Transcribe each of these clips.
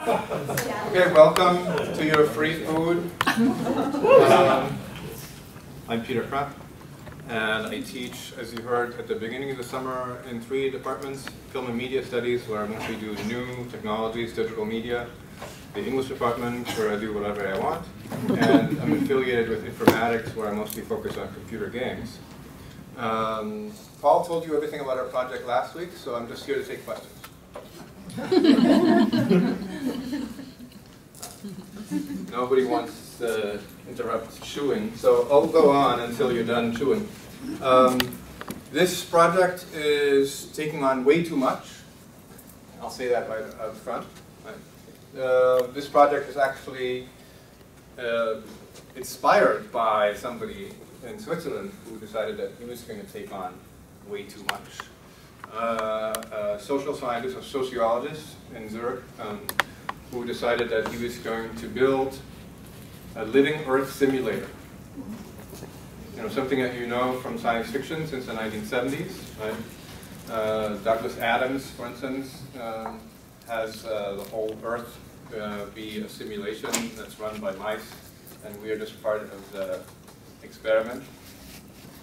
Okay, welcome to your free food. Um, I'm Peter Krapp, and I teach, as you heard at the beginning of the summer, in three departments, film and media studies, where I mostly do new technologies, digital media, the English department, where I do whatever I want, and I'm affiliated with informatics, where I mostly focus on computer games. Um, Paul told you everything about our project last week, so I'm just here to take questions. Nobody wants to interrupt chewing, so I'll go on until you're done chewing. Um, this project is taking on way too much. I'll say that right up front. Uh, this project is actually uh, inspired by somebody in Switzerland who decided that he was going to take on way too much social scientist, a sociologist in Zurich, um, who decided that he was going to build a living Earth simulator. You know, something that you know from science fiction since the 1970s, right? Uh, Douglas Adams, for instance, um, has uh, the whole Earth uh, be a simulation that's run by mice, and we are just part of the experiment.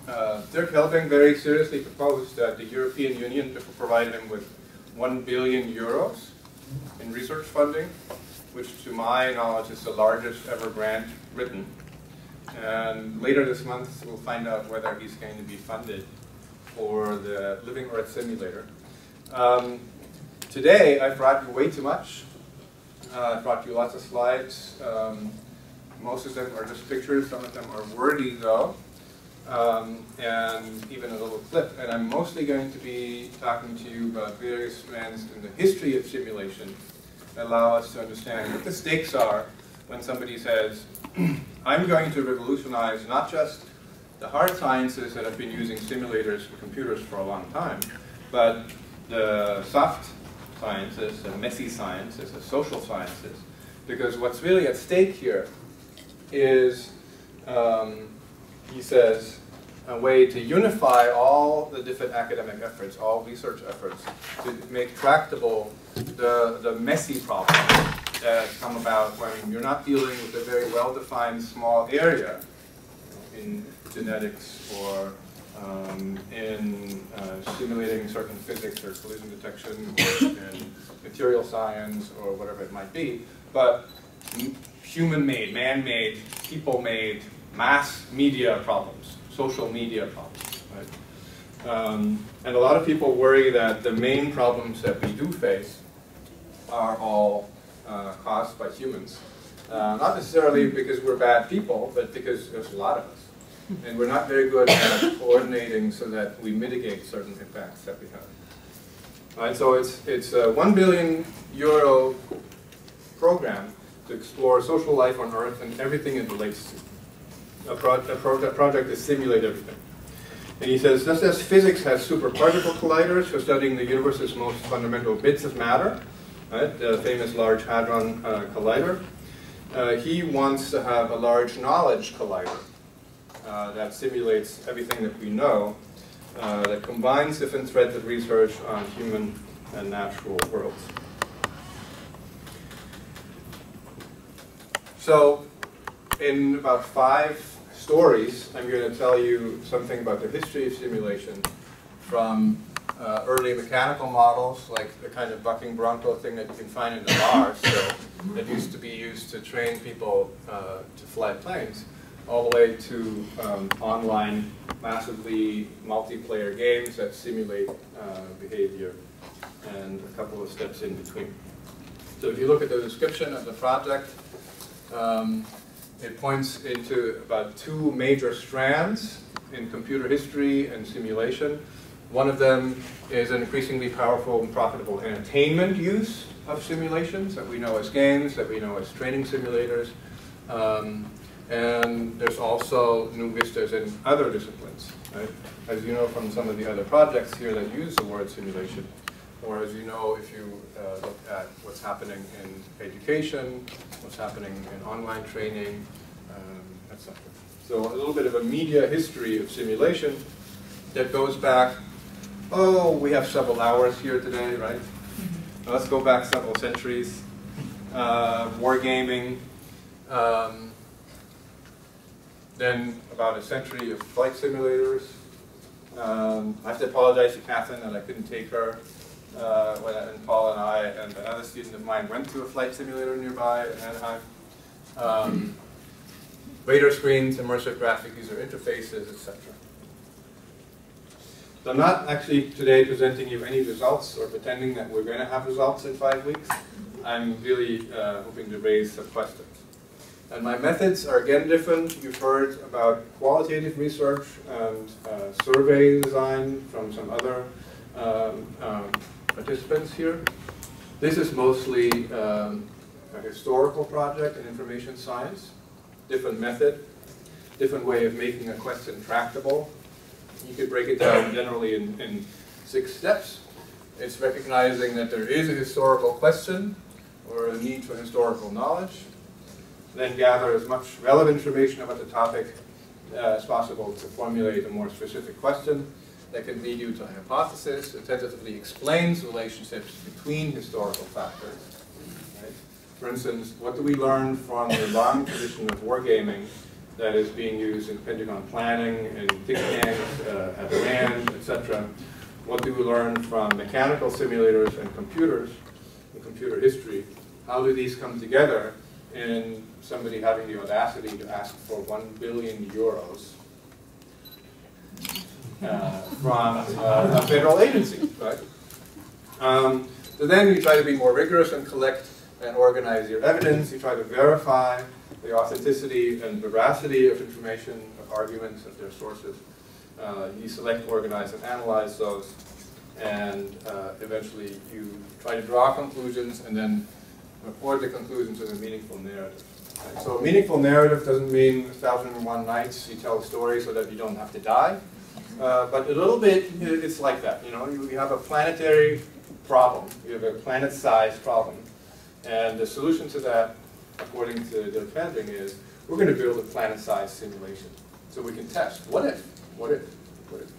Uh, Dirk Helbing very seriously proposed that the European Union provide him with 1 billion euros in research funding, which to my knowledge is the largest ever grant written. And later this month we'll find out whether he's going to be funded for the Living Earth Simulator. Um, today I brought you way too much. Uh, I brought you lots of slides. Um, most of them are just pictures, some of them are wordy though um, and even a little clip. And I'm mostly going to be talking to you about various strands in the history of simulation that allow us to understand what the stakes are when somebody says, I'm going to revolutionize not just the hard sciences that have been using simulators for computers for a long time, but the soft sciences, the messy sciences, the social sciences. Because what's really at stake here is um, he says, a way to unify all the different academic efforts, all research efforts, to make tractable the, the messy problems that come about when you're not dealing with a very well-defined small area in genetics or um, in uh, simulating certain physics or collision detection or in material science or whatever it might be, but human-made, man-made, people-made, mass media problems, social media problems. Right? Um, and a lot of people worry that the main problems that we do face are all uh, caused by humans. Uh, not necessarily because we're bad people, but because there's a lot of us. And we're not very good at coordinating so that we mitigate certain impacts that we have. Right, so it's, it's a 1 billion euro program to explore social life on Earth and everything it relates to a, pro a, pro a project to simulate everything. And he says, just as physics has superparticle colliders for studying the universe's most fundamental bits of matter, right, the famous Large Hadron uh, Collider, uh, he wants to have a large knowledge collider uh, that simulates everything that we know, uh, that combines different threads of research on human and natural worlds. So, in about five stories, I'm going to tell you something about the history of simulation from uh, early mechanical models, like the kind of bucking bronco thing that you can find in the bar still, that used to be used to train people uh, to fly planes, all the way to um, online, massively multiplayer games that simulate uh, behavior, and a couple of steps in between. So if you look at the description of the project, um, it points into about two major strands in computer history and simulation. One of them is an increasingly powerful and profitable entertainment use of simulations that we know as games, that we know as training simulators. Um, and there's also new vistas in other disciplines. Right? As you know from some of the other projects here that use the word simulation, or as you know if you uh, look at what's happening in education, what's happening in online training, um, etc. So a little bit of a media history of simulation that goes back, oh, we have several hours here today, right? Now let's go back several centuries. uh, wargaming, um, then about a century of flight simulators. Um, I have to apologize to Catherine that I couldn't take her uh, when and Paul and I and another student of mine went to a flight simulator nearby in Anaheim. Um, radar screens, immersive graphic user interfaces, etc. So I'm not actually today presenting you any results or pretending that we're going to have results in five weeks. I'm really uh, hoping to raise some questions. And my methods are again different. You've heard about qualitative research and uh, survey design from some other um, um, participants here. This is mostly um, a historical project in information science. Different method, different way of making a question tractable. You could break it down generally in, in six steps. It's recognizing that there is a historical question or a need for historical knowledge. Then gather as much relevant information about the topic uh, as possible to formulate a more specific question that can lead you to a hypothesis that tentatively explains relationships between historical factors. Right? For instance, what do we learn from the long tradition of wargaming that is being used in Pentagon planning, in think tanks, uh, at RAND, etc.? What do we learn from mechanical simulators and computers, in computer history? How do these come together in somebody having the audacity to ask for one billion euros uh, from uh, a federal agency, right? Um, so then you try to be more rigorous and collect and organize your evidence. You try to verify the authenticity and veracity of information, of arguments, of their sources. Uh, you select, organize, and analyze those. And uh, eventually you try to draw conclusions and then report the conclusions in a meaningful narrative. So a meaningful narrative doesn't mean 1001 nights you tell a story so that you don't have to die. Uh, but a little bit, it's like that. You know, you, have a planetary problem. You have a planet-sized problem. And the solution to that, according to Dirk Helbing, is we're going to build a planet-sized simulation. So we can test, what if, what if, what if.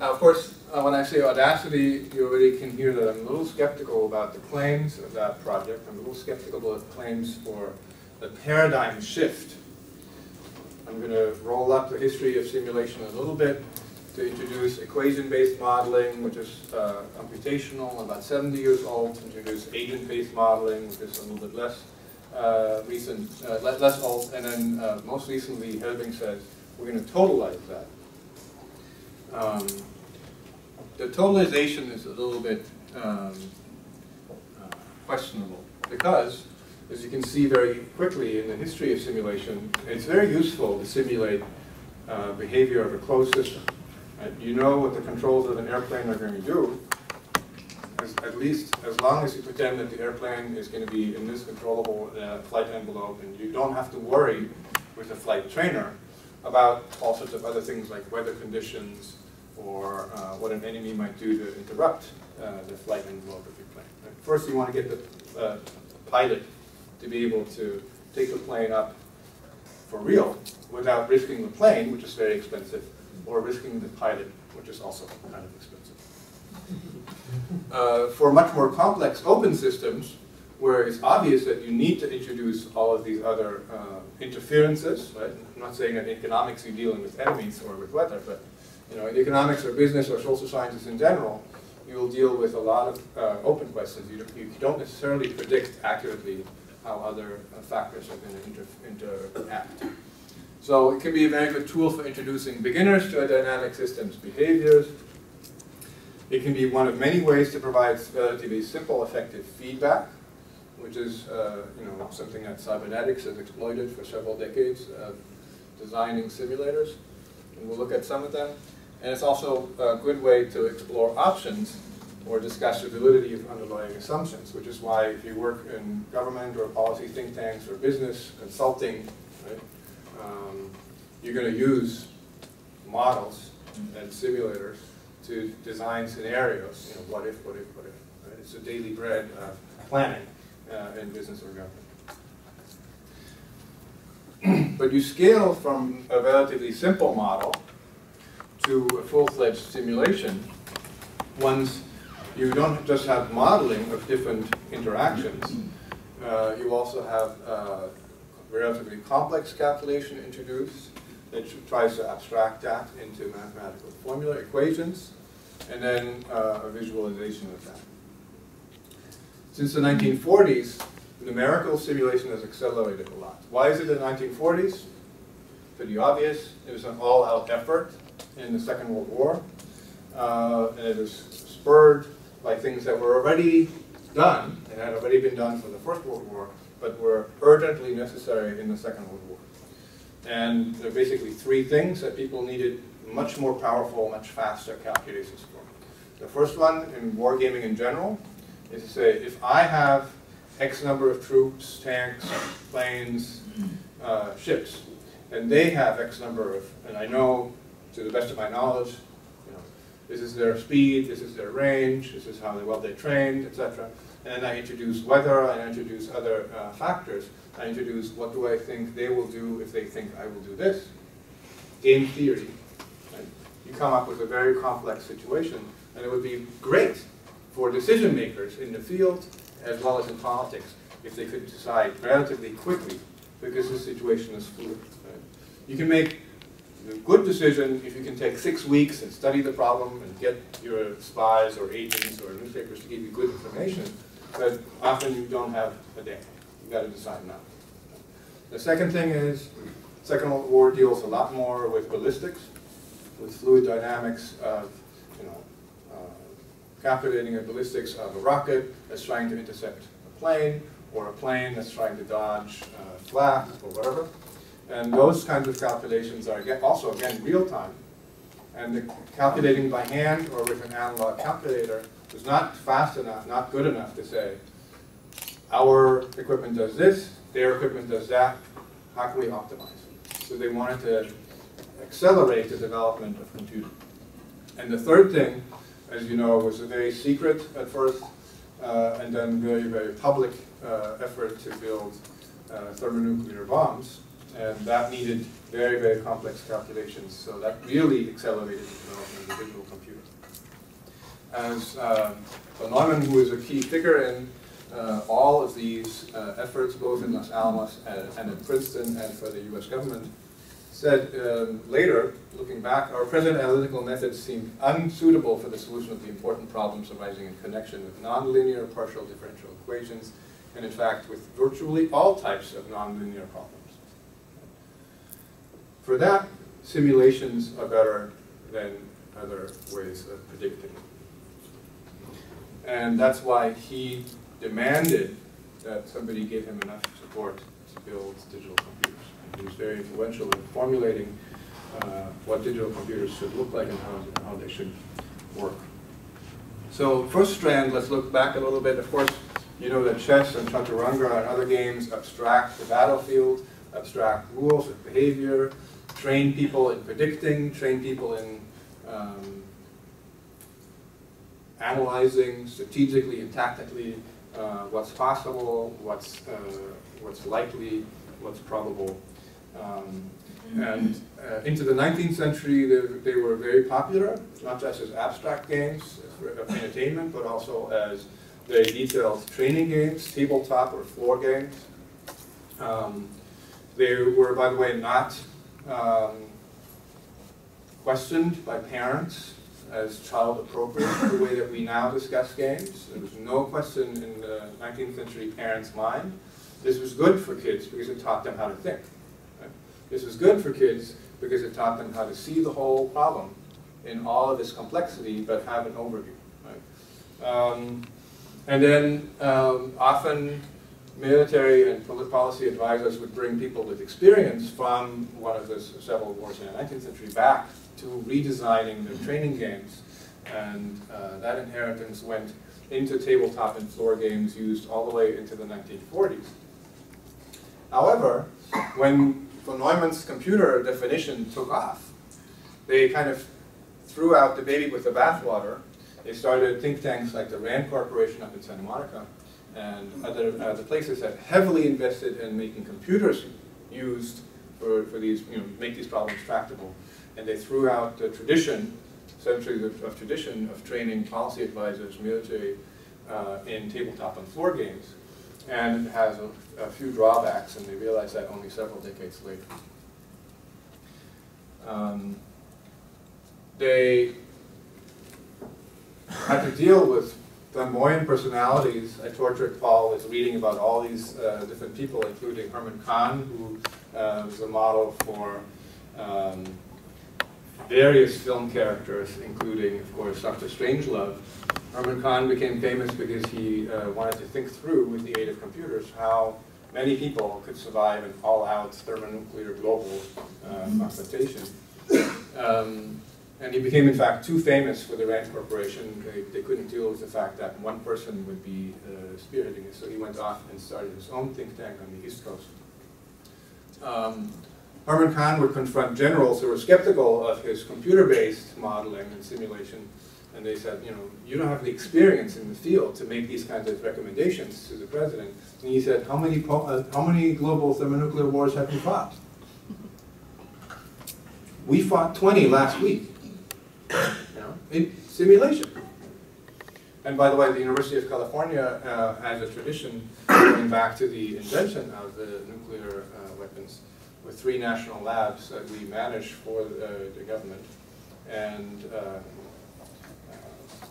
Now, of course, uh, when I say Audacity, you already can hear that I'm a little skeptical about the claims of that project. I'm a little skeptical about claims for the paradigm shift I'm going to roll up the history of simulation a little bit to introduce equation-based modeling, which is uh, computational, about 70 years old, introduce agent-based modeling, which is a little bit less uh, recent, uh, less old, and then uh, most recently, Helbing says, we're going to totalize that. Um, the totalization is a little bit um, uh, questionable because as you can see very quickly in the history of simulation, it's very useful to simulate uh, behavior of a closed system. You know what the controls of an airplane are going to do, as, at least as long as you pretend that the airplane is going to be in this controllable uh, flight envelope, and you don't have to worry with a flight trainer about all sorts of other things like weather conditions or uh, what an enemy might do to interrupt uh, the flight envelope of your plane. First, you want to get the uh, pilot to be able to take the plane up for real without risking the plane, which is very expensive, or risking the pilot, which is also kind of expensive. Uh, for much more complex open systems, where it's obvious that you need to introduce all of these other uh, interferences, right? I'm not saying that in economics you're dealing with enemies or with weather, but you know, in economics or business or social sciences in general, you will deal with a lot of uh, open questions. You, you don't necessarily predict accurately how other uh, factors are going to inter interact. So it can be a very good tool for introducing beginners to a dynamic system's behaviors. It can be one of many ways to provide relatively simple, effective feedback, which is uh, you know, something that cybernetics has exploited for several decades, uh, designing simulators. And we'll look at some of them. And it's also a good way to explore options or discuss the validity of underlying assumptions, which is why if you work in government or policy think tanks or business consulting, right, um, you're going to use models and simulators to design scenarios, you know, what if, what if, what if. Right? It's a daily bread of planning uh, in business or government. but you scale from a relatively simple model to a full-fledged simulation once you don't just have modeling of different interactions, uh, you also have uh, relatively complex calculation introduced that tries to abstract that into mathematical formula equations, and then uh, a visualization of that. Since the 1940s, numerical simulation has accelerated a lot. Why is it the 1940s? Pretty obvious. It was an all-out effort in the Second World War, uh, and it was spurred by things that were already done, and had already been done for the First World War, but were urgently necessary in the Second World War. And there are basically three things that people needed much more powerful, much faster calculations for. The first one, in wargaming in general, is to say, if I have X number of troops, tanks, planes, uh, ships, and they have X number of, and I know, to the best of my knowledge, this is their speed, this is their range, this is how well they trained, etc. And I introduce weather, I introduce other uh, factors. I introduce what do I think they will do if they think I will do this. Game theory. Right? You come up with a very complex situation, and it would be great for decision makers in the field as well as in politics if they could decide relatively quickly because the situation is fluid. Right? You can make a good decision if you can take six weeks and study the problem and get your spies or agents or newspapers to give you good information, but often you don't have a day. You've got to decide now. The second thing is, Second World War deals a lot more with ballistics, with fluid dynamics of, you know, uh, calculating the ballistics of a rocket that's trying to intercept a plane, or a plane that's trying to dodge uh, flak or whatever. And those kinds of calculations are also, again, real time. And calculating by hand or with an analog calculator was not fast enough, not good enough to say, our equipment does this, their equipment does that, how can we optimize? So they wanted to accelerate the development of computing. And the third thing, as you know, was a very secret at first, uh, and then very, very public uh, effort to build uh, thermonuclear bombs. And that needed very, very complex calculations. So that really accelerated the development of the digital computer. As von Neumann, who is a key figure in uh, all of these uh, efforts, both in Los Alamos and, and, in Princeton and for the US government, said um, later, looking back, our present analytical methods seem unsuitable for the solution of the important problems arising in connection with nonlinear partial differential equations, and in fact with virtually all types of nonlinear problems. For that, simulations are better than other ways of predicting. And that's why he demanded that somebody give him enough support to build digital computers. And he was very influential in formulating uh, what digital computers should look like and how, how they should work. So first strand, let's look back a little bit. Of course, you know that chess and chaturanga and other games abstract the battlefield, abstract rules of behavior, train people in predicting, train people in um, analyzing strategically and tactically uh, what's possible, what's, uh, what's likely, what's probable. Um, and uh, into the 19th century, they, they, were very popular, not just as abstract games of entertainment, but also as very detailed training games, tabletop or floor games. Um, they were, by the way, not um, questioned by parents as child appropriate, the way that we now discuss games. There was no question in the 19th century parents' mind. This was good for kids because it taught them how to think. Right? This was good for kids because it taught them how to see the whole problem in all of its complexity, but have an overview. Right? Um, and then um, often military and policy advisors would bring people with experience from one of the several wars in the 19th century back to redesigning the training games. And uh, that inheritance went into tabletop and floor games used all the way into the 1940s. However, when von Neumann's computer definition took off, they kind of threw out the baby with the bathwater. They started think tanks like the RAND Corporation up in Santa Monica and other, other places that heavily invested in making computers used for, for these, you know, make these problems tractable and they threw out the tradition centuries of, of tradition of training policy advisors, military, uh, in tabletop and floor games. And it has a, a few drawbacks, and they realized that only several decades later. Um, they had to deal with flamboyant personalities. I tortured Paul with reading about all these uh, different people, including Herman Kahn, who uh, was a model for um, various film characters, including, of course, Dr. Strangelove. Herman Kahn became famous because he uh, wanted to think through, with the aid of computers, how many people could survive an all-out thermonuclear global uh, confrontation. Um, and he became, in fact, too famous for the Rand Corporation. They, they couldn't deal with the fact that one person would be uh, spearheading it, so he went off and started his own think tank on the East Coast. Um, Herman Kahn would confront generals who were skeptical of his computer-based modeling and simulation, and they said, you know, you don't have the experience in the field to make these kinds of recommendations to the president. And he said, how many, uh, how many global thermonuclear wars have you fought? We fought 20 last week you know, in simulation. And by the way, the University of California uh, has a tradition going back to the invention of the nuclear uh, weapons with three national labs that we manage for uh, the government. And uh,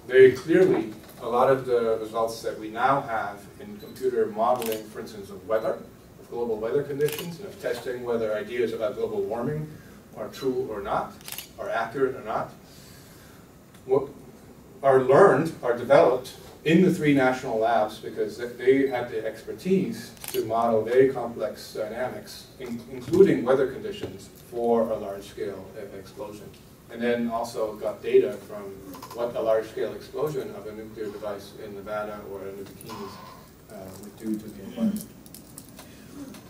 very clearly, a lot of the results that we now have in computer modeling, for instance, of weather, of global weather conditions, and of testing whether ideas about global warming are true or not, are accurate or not, are learned, are developed in the three national labs because they had the expertise to model very complex dynamics, in, including weather conditions for a large-scale explosion. And then also got data from what a large-scale explosion of a nuclear device in Nevada or in the bikinis uh, would do to the environment.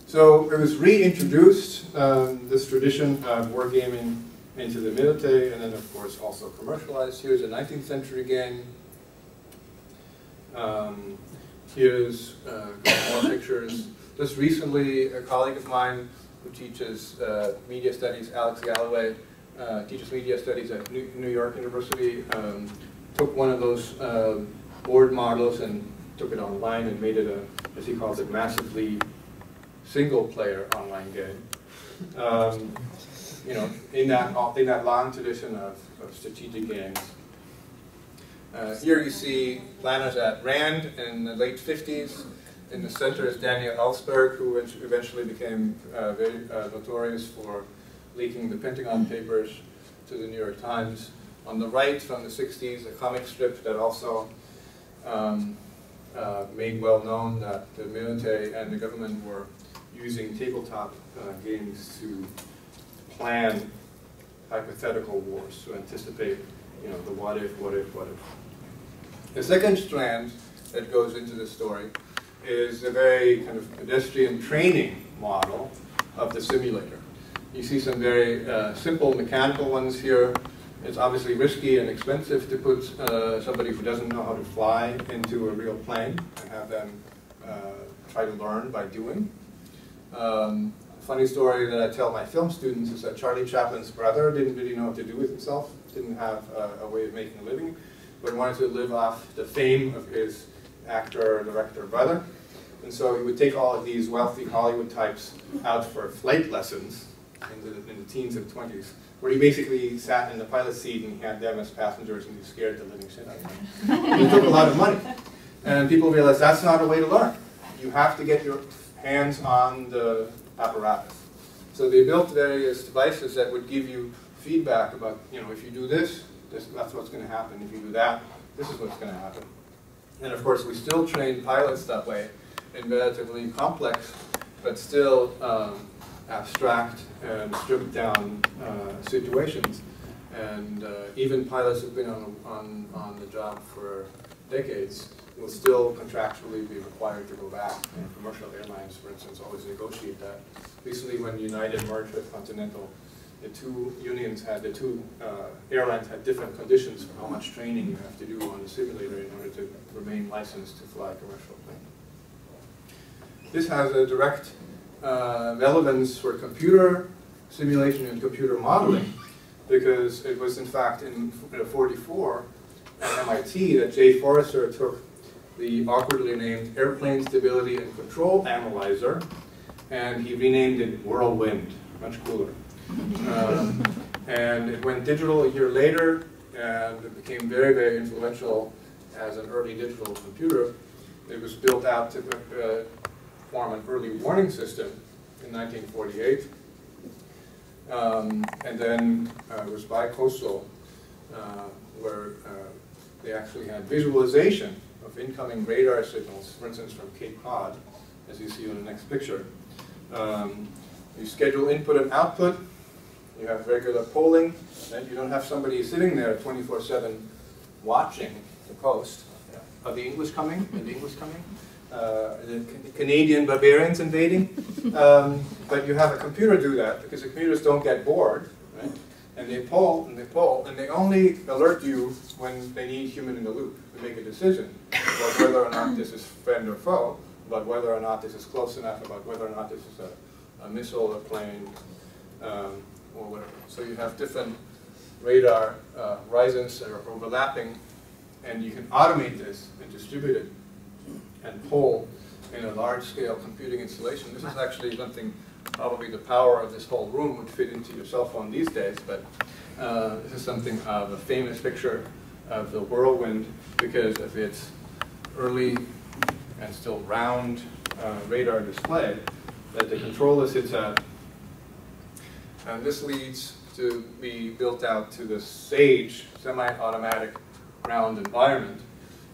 So it was reintroduced, um, this tradition of wargaming into the military, and then of course also commercialized. Here's a 19th century game. Um, here's uh, more pictures. Just recently, a colleague of mine who teaches uh, media studies, Alex Galloway, uh, teaches media studies at New York University, um, took one of those uh, board models and took it online and made it a, as he calls it, massively single-player online game. Um, you know, in that, in that long tradition of, of strategic games. Uh, here you see planners at RAND in the late 50s. In the center is Daniel Ellsberg, who eventually became uh, very uh, notorious for leaking the Pentagon Papers to the New York Times. On the right, from the 60s, a comic strip that also um, uh, made well known that the military and the government were using tabletop uh, games to plan hypothetical wars to anticipate, you know, the what if, what if, what if. The second strand that goes into the story is a very kind of pedestrian training model of the simulator. You see some very uh, simple mechanical ones here. It's obviously risky and expensive to put uh, somebody who doesn't know how to fly into a real plane and have them uh, try to learn by doing. Um, funny story that I tell my film students is that Charlie Chaplin's brother didn't really know what to do with himself, didn't have a, a way of making a living, but wanted to live off the fame of his actor, director brother. And so he would take all of these wealthy Hollywood types out for flight lessons in the, in the teens and 20s, where he basically sat in the pilot seat and he had them as passengers and he scared the living shit out of them. it took a lot of money. And people realized that's not a way to learn. You have to get your hands on the apparatus. So they built various devices that would give you feedback about, you know, if you do this, this that's what's going to happen. If you do that, this is what's going to happen. And of course, we still train pilots that way in relatively complex, but still um, abstract and stripped down uh, situations. And uh, even pilots who've been on, on, on the job for decades will still contractually be required to go back. And commercial airlines, for instance, always negotiate that. Recently, when United merged with Continental, the two unions had, the two uh, airlines had different conditions for how much training you have to do on the simulator in order to remain licensed to fly a commercial plane. This has a direct uh, relevance for computer simulation and computer modeling because it was in fact in 44 at MIT that Jay Forrester took the awkwardly named Airplane Stability and Control Analyzer, and he renamed it Whirlwind, much cooler. Um, and it went digital a year later, and it became very, very influential as an early digital computer. It was built out to uh, form an early warning system in 1948. Um, and then uh, it was bicoastal, uh, where uh, they actually had visualization of incoming radar signals, for instance from Cape Cod, as you see on the next picture. Um, you schedule input and output, you have regular polling, and you don't have somebody sitting there 24-7 watching the coast. Are the English coming? Are the English coming? Uh, the Canadian barbarians invading? Um, but you have a computer do that because the computers don't get bored, right? And they poll and they poll, and they only alert you when they need human in the loop to make a decision about whether or not this is friend or foe, about whether or not this is close enough, about whether or not this is a, a missile or plane, um, or whatever. So you have different radar uh, horizons that are overlapping, and you can automate this and distribute it and pull in a large-scale computing installation. This is actually something, probably the power of this whole room would fit into your cell phone these days, but uh, this is something of a famous picture of the whirlwind because of its early and still round uh, radar display that the controller sits at and this leads to be built out to the SAGE semi-automatic ground environment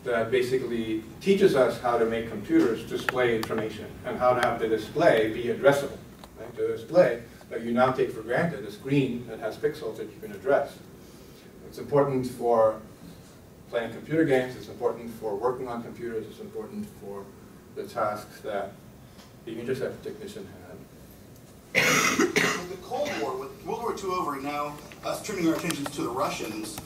that basically teaches us how to make computers display information and how to have the display be addressable. Right? The display that you now take for granted, a screen that has pixels that you can address. It's important for playing computer games, it's important for working on computers, it's important for the tasks that the intercept technician had the Cold War, with World War II over, and now us turning our attentions to the Russians,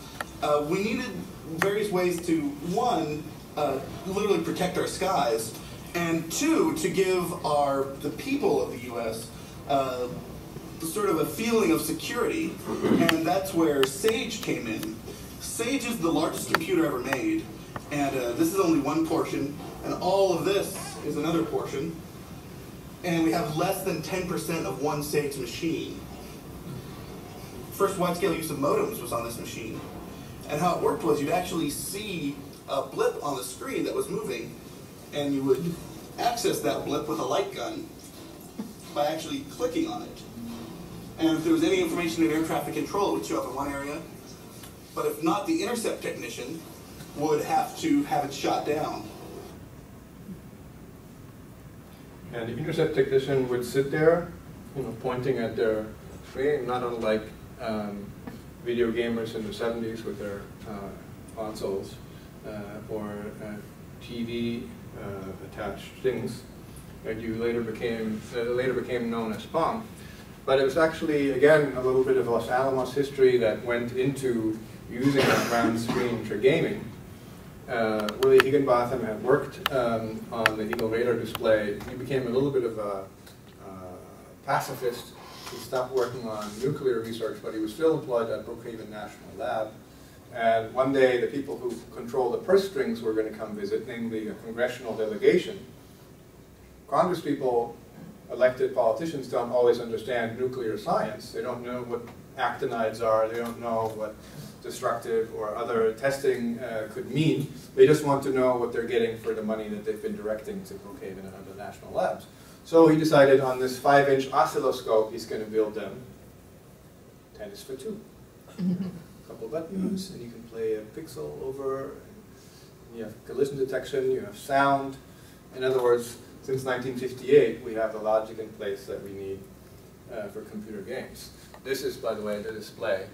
uh, we needed various ways to, one, uh, literally protect our skies, and two, to give our the people of the U.S. Uh, sort of a feeling of security, and that's where SAGE came in. SAGE is the largest computer ever made, and uh, this is only one portion, and all of this is another portion and we have less than 10% of one SAGE machine. First wide-scale use of modems was on this machine. And how it worked was you'd actually see a blip on the screen that was moving, and you would access that blip with a light gun by actually clicking on it. And if there was any information in air traffic control, it would show up in one area. But if not, the intercept technician would have to have it shot down. And the intercept technician would sit there, you know, pointing at their screen, not unlike um, video gamers in the 70s with their uh, consoles uh, or uh, TV uh, attached things that you later became later became known as Pong. But it was actually, again, a little bit of Los Alamos history that went into using that round screen for gaming uh, Willie Higinbotham had worked um, on the Eagle radar display. He became a little bit of a uh, pacifist. He stopped working on nuclear research, but he was still employed at Brookhaven National Lab. And one day, the people who control the purse strings were going to come visit, namely a congressional delegation. Congresspeople, elected politicians, don't always understand nuclear science. They don't know what actinides are. They don't know what destructive or other testing uh, could mean. They just want to know what they're getting for the money that they've been directing to Brookhaven and other national labs. So he decided on this five-inch oscilloscope, he's going to build them tennis for two. A couple buttons, and you can play a pixel over. You have collision detection, you have sound. In other words, since 1958, we have the logic in place that we need uh, for computer games. This is, by the way, the display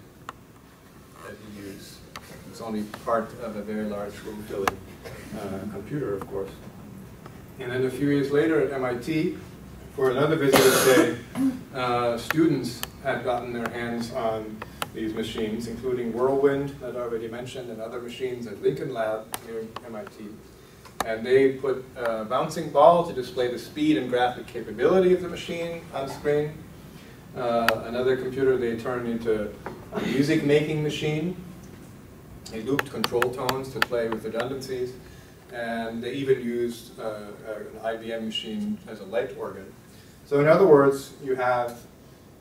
that you use. It's only part of a very large room-filling uh, computer, of course. And then a few years later at MIT, for another Visitors Day, uh, students had gotten their hands on these machines, including Whirlwind, that I already mentioned, and other machines at Lincoln Lab near MIT. And they put a bouncing ball to display the speed and graphic capability of the machine on screen. Uh, another computer they turned into a music making machine. They looped control tones to play with redundancies. And they even used uh, an IBM machine as a light organ. So in other words, you have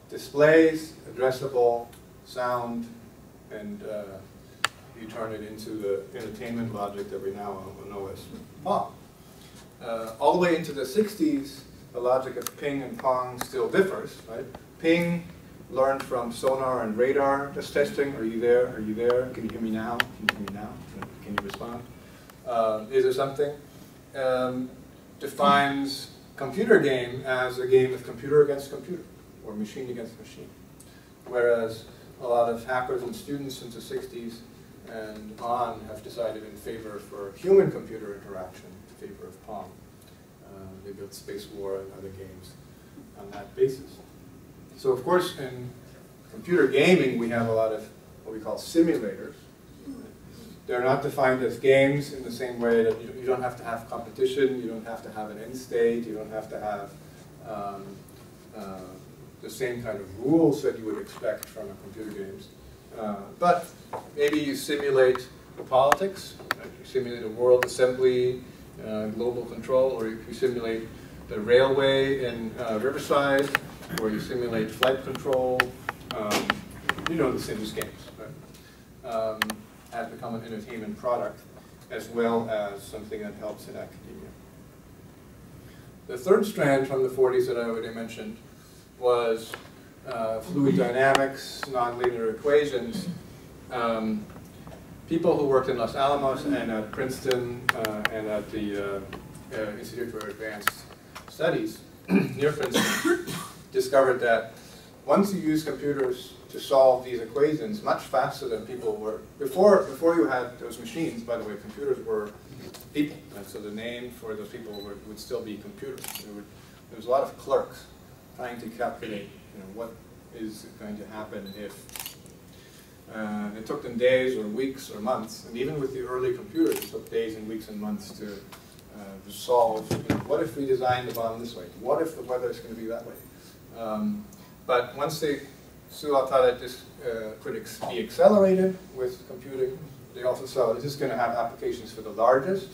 displays, addressable, sound, and uh, you turn it into the entertainment logic that we now know as Pong. Uh, all the way into the 60s, the logic of ping and Pong still differs. Right? Ping learned from sonar and radar, just testing, are you there, are you there, can you hear me now, can you hear me now, can you respond? Uh, is there something? Um, defines computer game as a game of computer against computer, or machine against machine. Whereas a lot of hackers and students since the 60s and on have decided in favor for human-computer interaction, in favor of Pong. Uh, they built Space War and other games on that basis. So of course, in computer gaming, we have a lot of what we call simulators. They're not defined as games in the same way that you, don't have to have competition, you don't have to have an end state, you don't have to have um, uh, the same kind of rules that you would expect from a computer games. Uh, but maybe you simulate politics, you simulate a world assembly, uh, global control, or you simulate the railway in uh, Riverside, or you simulate flight control. Um, you know the Sims games, right? Um, has become an entertainment product as well as something that helps in academia. The third strand from the 40s that I already mentioned was uh, fluid dynamics, nonlinear equations. Um, people who worked in Los Alamos and at Princeton uh, and at the uh, uh Institute for Advanced Studies near Princeton discovered that once you use computers to solve these equations much faster than people were, before, before you had those machines, by the way, computers were people, and so the name for those people would, would still be computers. There, would, there was a lot of clerks trying to calculate you know, what is going to happen if uh, it took them days or weeks or months, and even with the early computers, it took days and weeks and months to, uh, solve, you know, what if we design the bomb this way? What if the weather is going to be that way? Um, but once they saw that this uh, could be accelerated with computing, they also saw this is going to have applications for the largest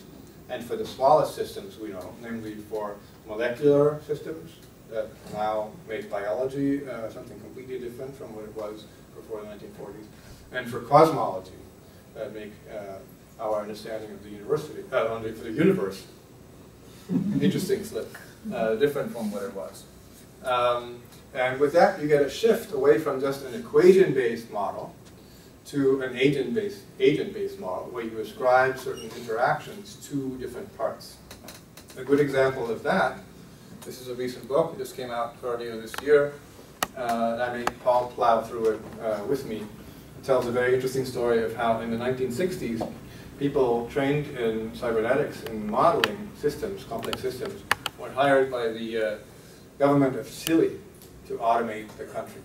and for the smallest systems we know, namely for molecular systems, that now make biology uh, something completely different from what it was before the 1940s, and for cosmology that make uh, our understanding of the university, uh, the, the universe, interesting slip, uh, different from what it was. Um, and with that, you get a shift away from just an equation-based model to an agent-based agent-based model, where you ascribe certain interactions to different parts. A good example of that this is a recent book. It just came out earlier this year. Uh, I made Paul plow through it uh, with me. It tells a very interesting story of how in the 1960s, people trained in cybernetics and modeling systems, complex systems, were hired by the uh, government of Chile to automate the country.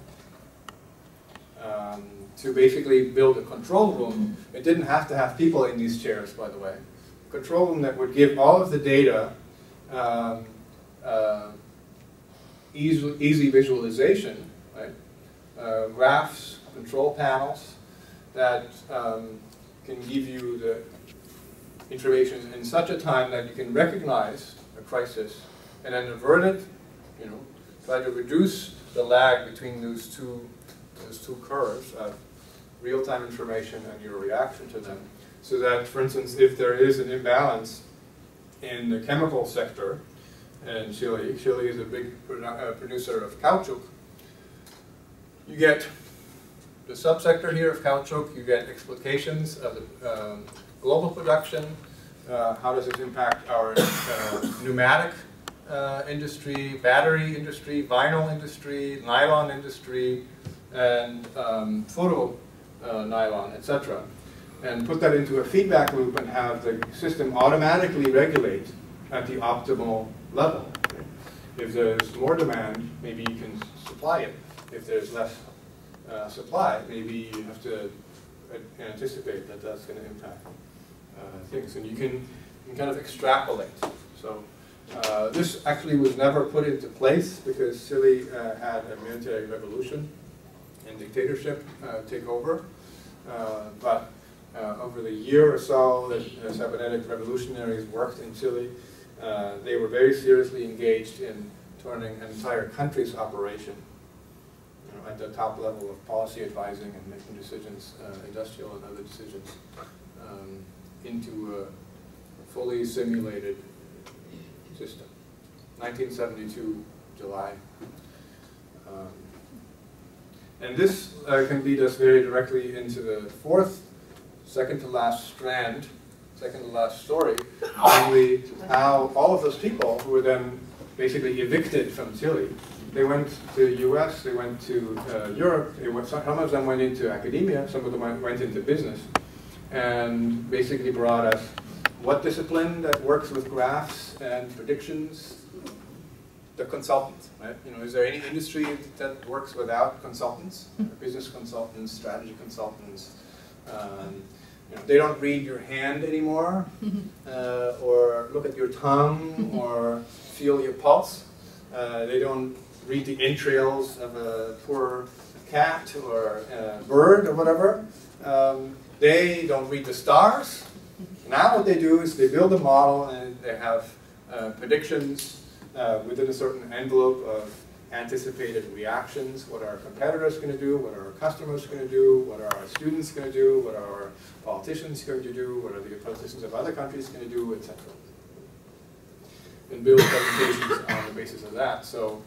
Um, to basically build a control room. It didn't have to have people in these chairs, by the way. Control room that would give all of the data um, uh, easy, easy visualization, right? Uh, graphs, control panels that um, can give you the information in such a time that you can recognize a crisis and then avert it, try to reduce the lag between those two, those two curves of real-time information and your reaction to them. So that, for instance, if there is an imbalance in the chemical sector, and Chile. Chile is a big uh, producer of caoutchouc. You get the subsector here of caoutchouc, you get explications of the um, global production, uh, how does it impact our uh, pneumatic uh, industry, battery industry, vinyl industry, nylon industry, and um, photo uh, nylon, etc. And put that into a feedback loop and have the system automatically regulate at the optimal level. If there's more demand, maybe you can supply it. If there's less uh, supply, maybe you have to anticipate that that's going to impact uh, things. And you can, you can kind of extrapolate. So uh, this actually was never put into place because Chile uh, had a military revolution and dictatorship uh, take over. Uh, but uh, over the year or so that cybernetic revolutionaries worked in Chile, they were very seriously engaged in turning an entire country's operation you know, at the top level of policy advising and making decisions, industrial and other decisions, um, into a fully simulated system. 1972, July. Um, and this uh, can lead us very directly into the fourth, second to last strand, second to last story, namely how all of those people who were then basically evicted from Chile, they went to the US, they went to uh, Europe, went, some of them went into academia, some of them went into business, and basically brought us what discipline that works with graphs and predictions? The consultant, right? You know, is there any industry that works without consultants? Business consultants, strategy consultants. Um, you know, they don't read your hand anymore, uh, or look at your tongue, or feel your pulse. Uh, they don't read the entrails of a poor cat or a bird or whatever. Um, they don't read the stars. Now what they do is they build a model and they have uh, predictions uh, within a certain envelope of anticipated reactions. What are our competitors going to do? What are our customers going to do? What are our students going to do? What are our politicians going to do? What are the politicians of other countries going to do, etc. And build presentations on the basis of that. So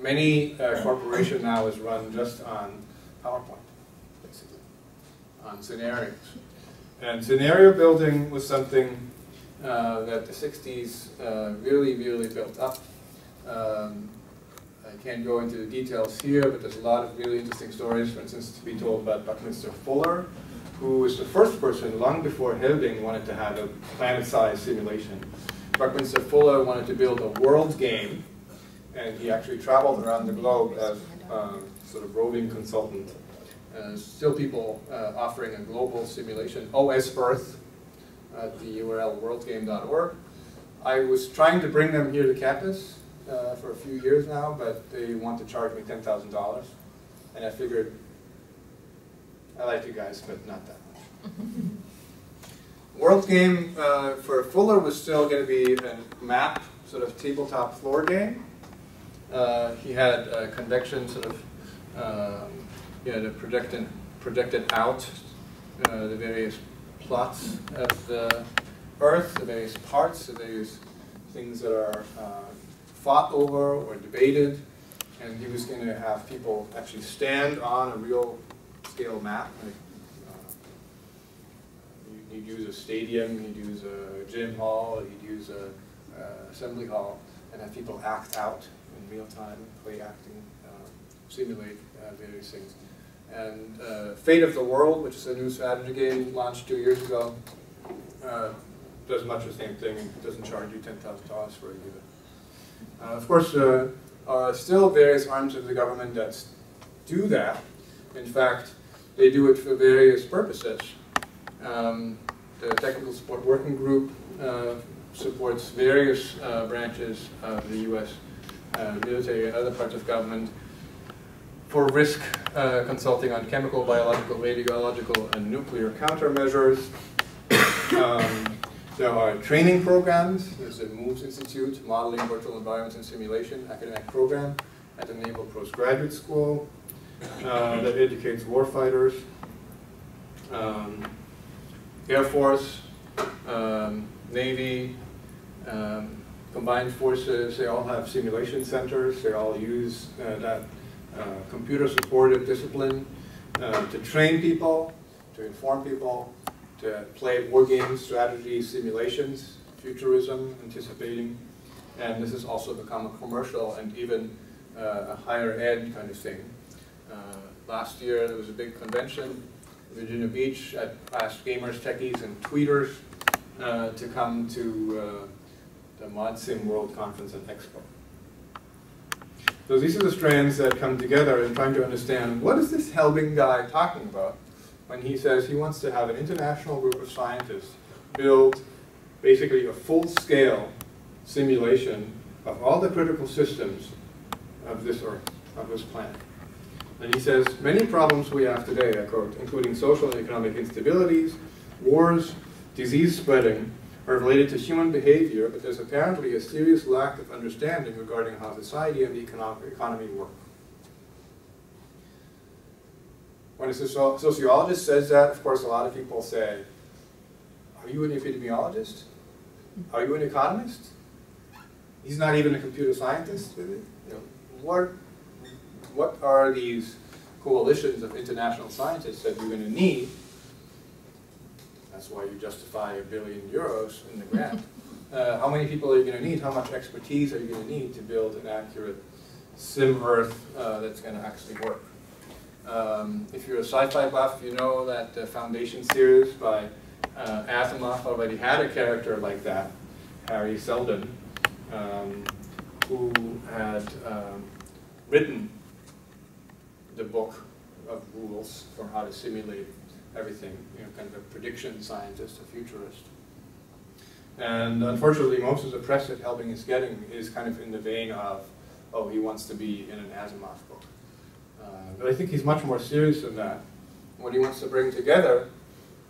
many uh, corporation now is run just on PowerPoint, basically, on scenarios. And scenario building was something uh, that the 60s uh, really, really built up. Um, I can't go into the details here, but there's a lot of really interesting stories, for instance, to be told about Buckminster Fuller, who was the first person, long before Helbing, wanted to have a planet-sized simulation. Buckminster Fuller wanted to build a world game, and he actually traveled around the globe as um, sort of roving consultant still people uh, offering a global simulation, OS Earth, at the URL worldgame.org. I was trying to bring them here to campus uh, for a few years now, but they want to charge me $10,000. And I figured, I like you guys, but not that much. World Game uh, for Fuller was still going to be a map, sort of tabletop floor game. Uh, he had a convection sort of um, you know, the projected, projected out uh, the various plots of the Earth, the various parts, the various things that are uh, fought over or debated. And he was going to have people actually stand on a real scale map. Like, uh, you'd use a stadium, you'd use a gym hall, you'd use a assembly hall, and have people act out in real time, play acting, uh, simulate uh, various things. And uh, Fate of the World, which is a new strategy game launched two years ago, uh, does much the same thing. It doesn't charge you $10,000 for it either. Uh, of course, there are still various arms of the government that do that. In fact, they do it for various purposes. Um, the Technical Support Working Group uh, supports various uh, branches of the U.S. Uh, military and other parts of government for risk uh, consulting on chemical, biological, radiological, and nuclear countermeasures. Um, there are training programs. There's the MOVES Institute, Modeling Virtual Environments and Simulation academic program at the Naval Postgraduate School uh, that educates warfighters. Um, Air Force, um, Navy, um, combined forces, they all have simulation centers. They all use uh, that computer-supported discipline uh, to train people, to inform people, to play war games, strategy, simulations, futurism, anticipating. And this has also become a commercial and even uh, a higher ed kind of thing. Uh, last year there was a big convention in Virginia Beach. I asked gamers, techies, and tweeters uh, to come to uh, the ModSim World Conference and Expo. So these are the strands that come together in trying to understand what is this Helbing guy talking about when he says he wants to have an international group of scientists build basically a full-scale simulation of all the critical systems of this Earth, of this planet. And he says, many problems we have today, I quote, including social and economic instabilities, wars, disease spreading, are related to human behavior, but there's apparently a serious lack of understanding regarding how society and the economy work. When a sociologist says that, of course, a lot of people say, are you an epidemiologist? Are you an economist? He's not even a computer scientist. You know, what, what are these coalitions of international scientists that you're going to need? That's why you justify a billion euros in the grant. Uh, how many people are you going to need? How much expertise are you going to need to build an accurate sim Earth uh, that's going to actually work? Um, if you're a sci-fi buff, you know that the Foundation series by uh, Asimov already had a character like that, Hari Seldon, um, who had um, written the book of rules for how to simulate everything, you know, kind of a prediction scientist, a futurist. And unfortunately, most of the press that Helbing is getting is kind of in the vein of, oh, he wants to be in an Asimov book. Uh, but I think he's much more serious than that. What he wants to bring together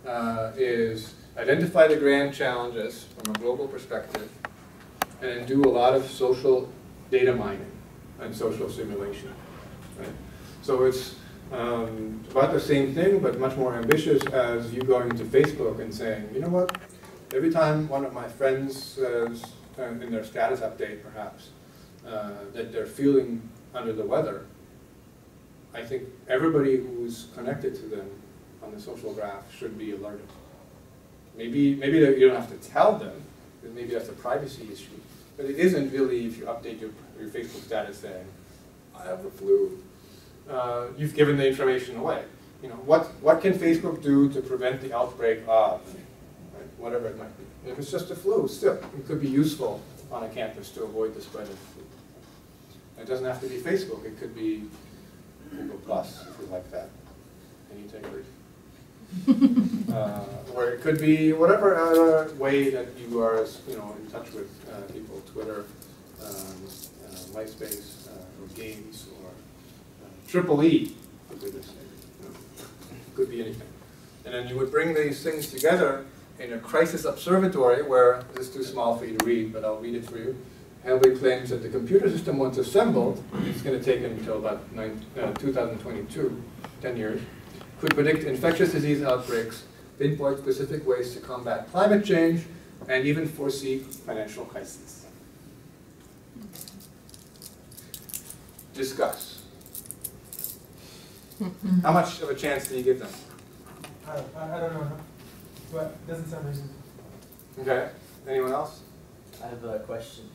uh, is identify the grand challenges from a global perspective, and do a lot of social data mining and social simulation. Right? So it's um, about the same thing, but much more ambitious as you going to Facebook and saying, you know what, every time one of my friends says, uh, in their status update perhaps, uh, that they're feeling under the weather, I think everybody who's connected to them on the social graph should be alerted. Maybe, maybe you don't have to tell them, maybe that's a privacy issue. But it isn't really if you update your, your Facebook status saying, I have the flu. Uh, you've given the information away. You know, what, what can Facebook do to prevent the outbreak of, right, whatever it might be. If it's just a flu, still, it could be useful on a campus to avoid the spread of flu. It doesn't have to be Facebook, it could be Google Plus, if you like that. Any takers? uh, or it could be whatever other way that you are, you know, in touch with uh, people, Twitter, um, uh, MySpace, uh, or games, or Triple E, could be anything. And then you would bring these things together in a crisis observatory where, this is too small for you to read, but I'll read it for you. Helbing claims that the computer system once assembled, it's going to take until about nine, uh, 2022, 10 years, could predict infectious disease outbreaks, pinpoint specific ways to combat climate change, and even foresee financial crises. Discuss. How much of a chance do you give them? I, I, I don't know, but it doesn't sound reasonable. Okay. Anyone else? I have a question.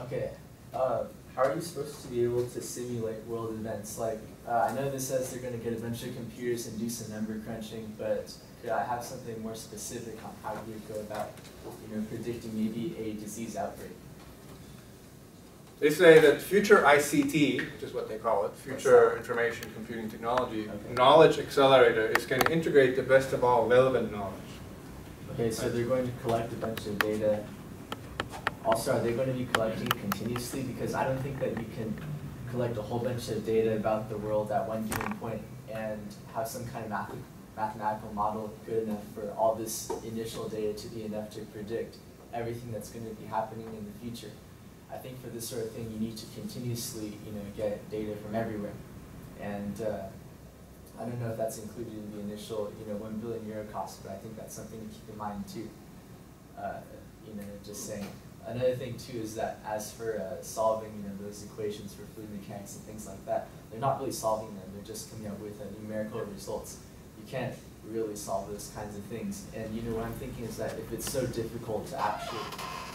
Okay. Uh, how are you supposed to be able to simulate world events? Like, uh, I know this says they're going to get a bunch of computers and do some number crunching, but could I have something more specific on how you would go about, you know, predicting maybe a disease outbreak? They say that FuturICT, which is what they call it, future information computing technology, Okay. knowledge accelerator is going to integrate the best of all relevant knowledge. Okay, so they're going to collect a bunch of data. Also, are they going to be collecting continuously? Because I don't think that you can collect a whole bunch of data about the world at one given point and have some kind of math mathematical model good enough for all this initial data to be enough to predict everything that's going to be happening in the future. I think for this sort of thing, you need to continuously, you know, get data from everywhere. And uh, I don't know if that's included in the initial, you know, one billion euro cost, but I think that's something to keep in mind too. Uh, you know, just saying. Another thing too is that as for uh, solving, you know, those equations for fluid mechanics and things like that, they're not really solving them. They're just coming up with numerical results. You can't really solve those kinds of things. And you know, what I'm thinking is that if it's so difficult to actually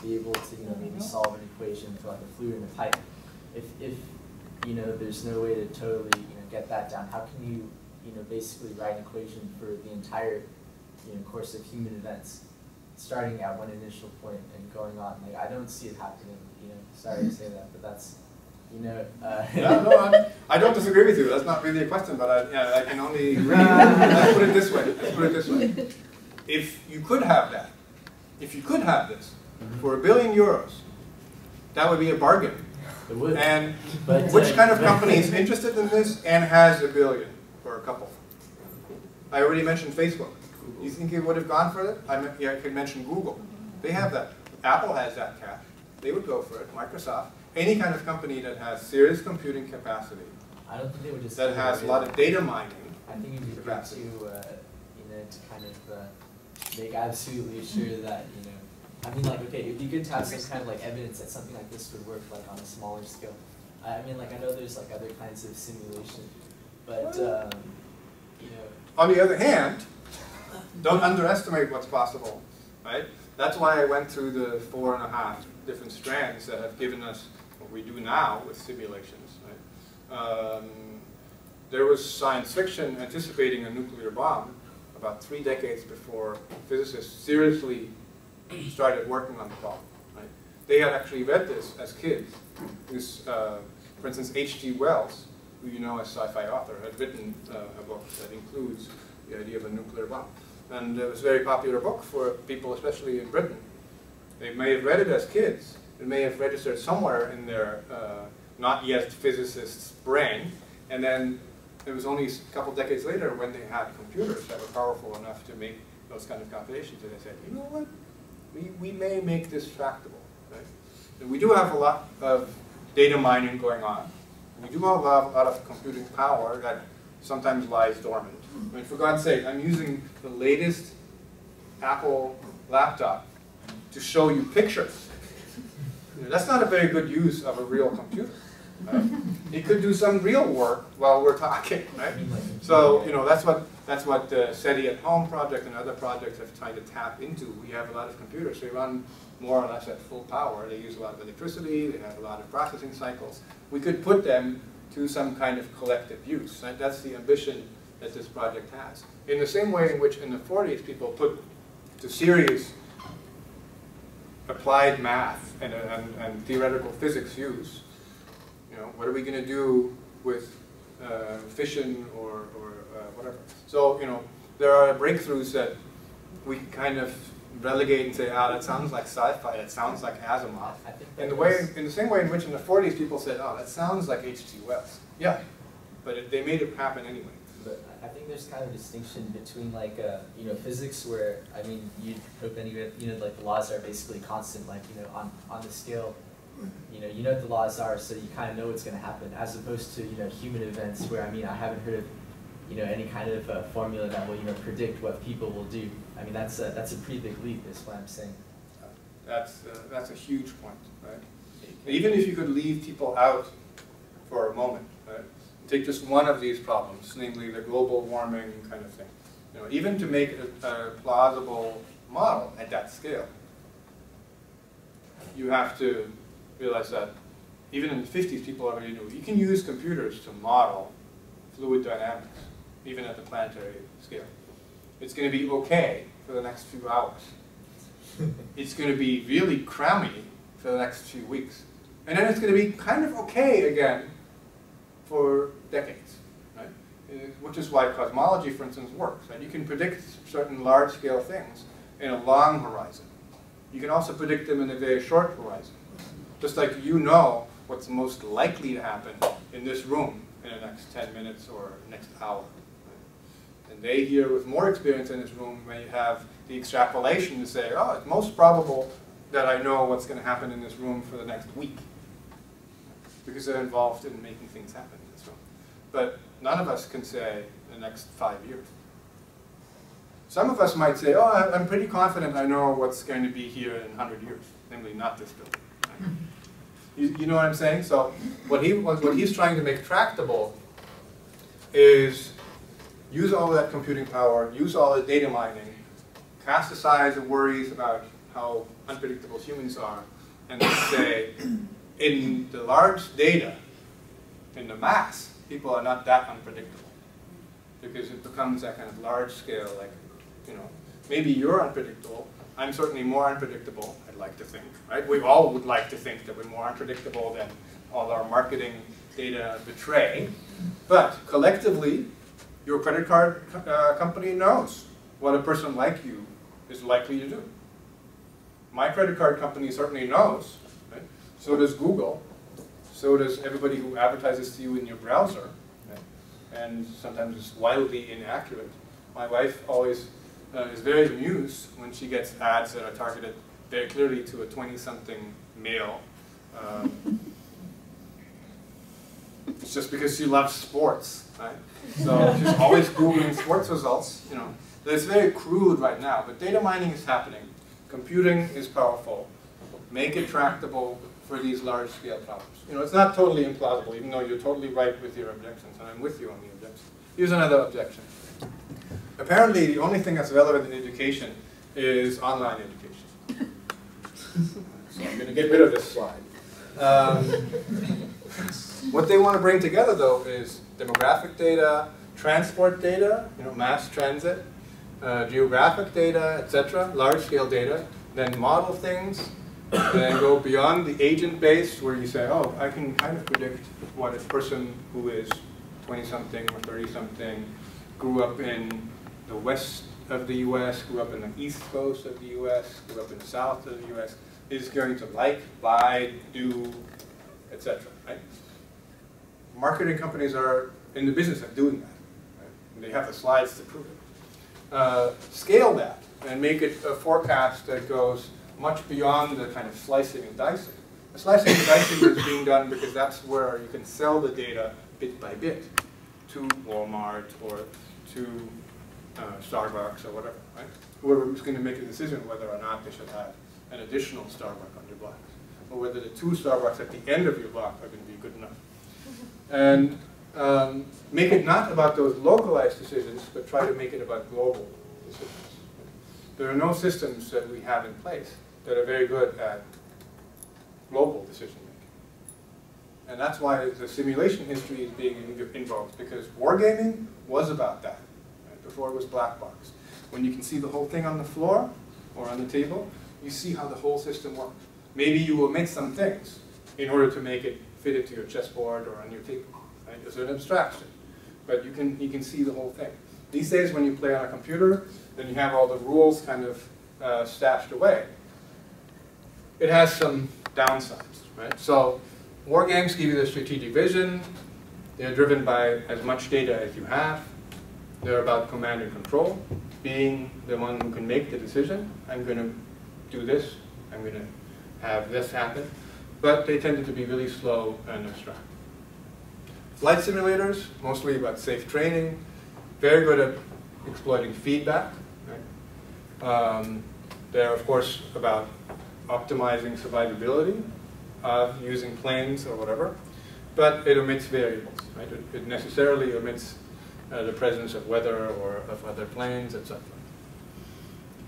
be able to, you know, maybe solve an equation for like a fluid in a pipe, if if you know, there's no way to totally, you know, get that down. How can you, you know, basically write an equation for the entire, you know, course of human events? starting at one initial point and going on. Like I don't see it happening. You know, sorry to say that, but that's you know. Uh, no, no, I'm, I do not disagree with you. That's not really a question, but I, yeah, I can only agree. Let's put it this way. Let's put it this way. If you could have that, if you could have this for a billion euros, that would be a bargain. It would. And But, which uh, kind of company is interested in this and has a billion or a couple? I already mentioned Facebook. You think it would have gone for it? I, me- yeah, I could mention Google. They have that. Apple has that cash. They would go for it. Microsoft. Any kind of company that has serious computing capacity, I don't think they would just. that has a lot of data mining, I think you'd be capacity. to, uh, you know, to kind of, uh, make absolutely sure that, you know, I mean, like, okay, it'd be good to have some kind of like evidence that something like this would work like on a smaller scale. I, mean, like, I know there's like other kinds of simulation, but, um, you know, On the other hand, don't underestimate what's possible, right? That's why I went through the four and a half different strands that have given us what we do now with simulations, right? Um, there was science fiction anticipating a nuclear bomb about three decades before physicists seriously started working on the problem, right? They had actually read this as kids. This, uh, for instance, H.G. Wells, who you know as sci-fi author, had written uh, a book that includes the idea of a nuclear bomb. And it was a very popular book for people, especially in Britain. They may have read it as kids. It may have registered somewhere in their uh, not yet physicist's brain. And then it was only a couple decades later when they had computers that were powerful enough to make those kind of calculations And they said, you know what, we, we may make this tractable. Right? We do have a lot of data mining going on. We do have a lot, a lot of computing power that sometimes lies dormant. I mean, for God's sake, I'm using the latest Apple laptop to show you pictures. You know, that's not a very good use of a real computer. Right? It could do some real work while we're talking, right? So, you know, that's what, that's what the SETI at Home project and other projects have tried to tap into. We have a lot of computers, they run more or less at full power. They use a lot of electricity, they have a lot of processing cycles. We could put them to some kind of collective use. Right? That's the ambition that this project has. In the same way in which in the 40s people put to serious applied math and, and, and theoretical physics use, you know, what are we going to do with uh, fission or, or uh, whatever. So, you know, there are breakthroughs that we kind of relegate and say, ah, that sounds like sci-fi, that sounds like Asimov. I think that In the way, in the same way in which in the 40s people said, oh, that sounds like H.G. Wells. Yeah, but it, they made it happen anyway. But I I think there's kind of a distinction between like, uh, you know, physics where, I mean, you'd hope any, you know, like the laws are basically constant, like, you know, on, on the scale, you know, you know what the laws are, so you kind of know what's gonna happen, as opposed to, you know, human events where, I mean, I haven't heard of, you know, any kind of uh, formula that will, you know, predict what people will do. I mean, that's a, that's a pretty big leap, is what I'm saying. That's, uh, that's a huge point, right? Even if you could leave people out for a moment, right? Take just one of these problems, namely the global warming kind of thing. You know, even to make a, a plausible model at that scale, you have to realize that even in the 50s, people already knew you can use computers to model fluid dynamics, even at the planetary scale. It's going to be okay for the next few hours it's going to be really crummy for the next few weeks. And then it's going to be kind of okay again for decades, right? Uh, Which is why cosmology, for instance, works. Right? You can predict certain large-scale things in a long horizon. You can also predict them in a very short horizon. Just like you know what's most likely to happen in this room in the next 10 minutes or next hour. And they here with more experience in this room may have the extrapolation to say, oh, it's most probable that I know what's going to happen in this room for the next week. Because they're involved in making things happen in this room. But none of us can say the next five years. Some of us might say, oh, I'm pretty confident I know what's going to be here in 100 years, namely not this building. right? You, you know what I'm saying? So what, he, what what he's trying to make tractable is use all that computing power, use all the data mining, cast aside the worries about how unpredictable humans are, and say, in the large data, in the mass, people are not that unpredictable. Because it becomes that kind of large scale, like, you know, maybe you're unpredictable, I'm certainly more unpredictable, I'd like to think, right? We all would like to think that we're more unpredictable than all our marketing data betray. But collectively, your credit card uh, company knows what a person like you is likely to do. My credit card company certainly knows, right? so does Google, So does everybody who advertises to you in your browser, right? and sometimes it's wildly inaccurate. My wife always uh, is very amused when she gets ads that are targeted very clearly to a 20-something male. Um, it's just because she loves sports, right? So she's always Googling sports results, you know. It's very crude right now, but data mining is happening. Computing is powerful. Make it tractable for these large-scale problems. You know, it's not totally implausible, even though you're totally right with your objections, and I'm with you on the objections. Here's another objection. Apparently, the only thing that's relevant in education is online education. so I'm going to get rid of this slide. Um, what they want to bring together, though, is demographic data, transport data, you know, mass transit, uh, geographic data, etc., large-scale data, then model things, then go beyond the agent-based, where you say, oh, I can kind of predict what a person who is 20-something or 30-something grew up in the west of the U.S., grew up in the east coast of the U.S., grew up in the south of the U.S., is going to like, buy, do, etc. Right? Marketing companies are in the business of doing that. Right? They have the slides to prove it. Uh, scale that and make it a forecast that goes much beyond the kind of slicing and dicing. The slicing and dicing is being done because that's where you can sell the data bit by bit to Walmart or to uh, Starbucks or whatever, right? Whoever's going to make a decision whether or not they should have an additional Starbucks on your block, or whether the two Starbucks at the end of your block are going to be good enough. And um, make it not about those localized decisions, but try to make it about global decisions. There are no systems that we have in place that are very good at global decision making. And that's why the simulation history is being invoked, because wargaming was about that, right? Before it was black box. When you can see the whole thing on the floor or on the table, you see how the whole system works. Maybe you omit some things in order to make it fit into your chessboard or on your table. Right? It's an abstraction, but you can, you can see the whole thing. These days when you play on a computer, then you have all the rules kind of uh, stashed away. It has some downsides, right? So war games give you the strategic vision. They're driven by as much data as you have. They're about command and control, being the one who can make the decision. I'm going to do this. I'm going to have this happen. But they tended to be really slow and abstract. Flight simulators, mostly about safe training, very good at exploiting feedback. Right? Um, they're, of course, about optimizing survivability of using planes or whatever, but it omits variables. Right? It, it necessarily omits uh, the presence of weather or of other planes, etc.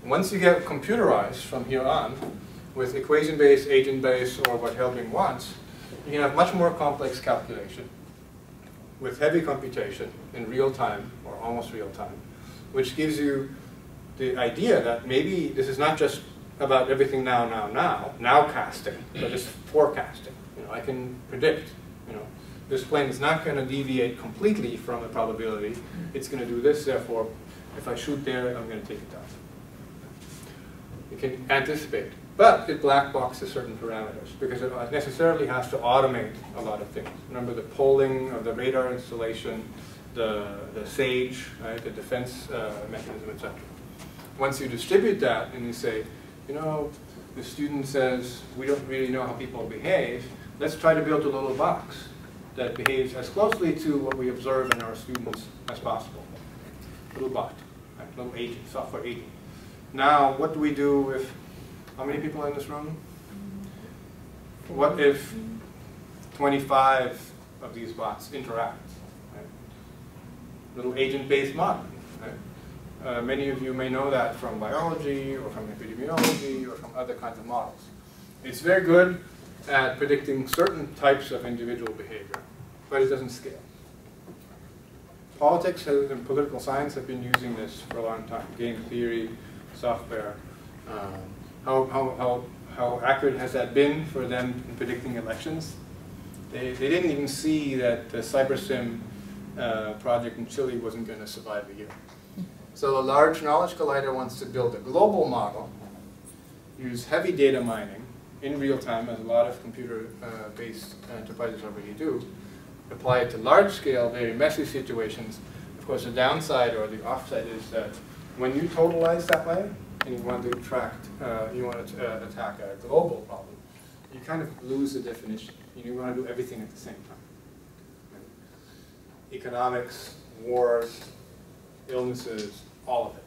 Once you get computerized from here on, with equation-based, agent-based, or what Helbing wants, you can have much more complex calculation with heavy computation in real time, or almost real time, which gives you the idea that maybe this is not just about everything now, now, now, now casting, but it's forecasting. You know, I can predict, this plane is not going to deviate completely from the probability. It's going to do this, therefore, if I shoot there, I'm going to take it down. You can anticipate. But it black boxes certain parameters because it necessarily has to automate a lot of things. Remember the polling of the radar installation, the, the SAGE, right, the defense uh, mechanism, etc. Once you distribute that and you say, you know, the student says, we don't really know how people behave, let's try to build a little box that behaves as closely to what we observe in our students as possible. Little bot, right, little agent, software agent. Now, what do we do if, how many people in this room? What if 25 of these bots interact? Right? Little agent-based model. Right? Uh, many of you may know that from biology or from epidemiology or from other kinds of models. It's very good at predicting certain types of individual behavior, but it doesn't scale. Politics and political science have been using this for a long time. Game theory, software. Um, how, how, how, how accurate has that been for them in predicting elections? They, they didn't even see that the Cybersyn uh, project in Chile wasn't going to survive a year. So the Large Knowledge Collider wants to build a global model, use heavy data mining, in real time, as a lot of computer-based enterprises already do, apply it to large-scale, very messy situations. Of course, the downside or the offset is that when you totalize that way, and you want to attract, uh, you want to uh, attack a global problem, you kind of lose the definition. You want to do everything at the same time. Right? Economics, wars, illnesses, all of it.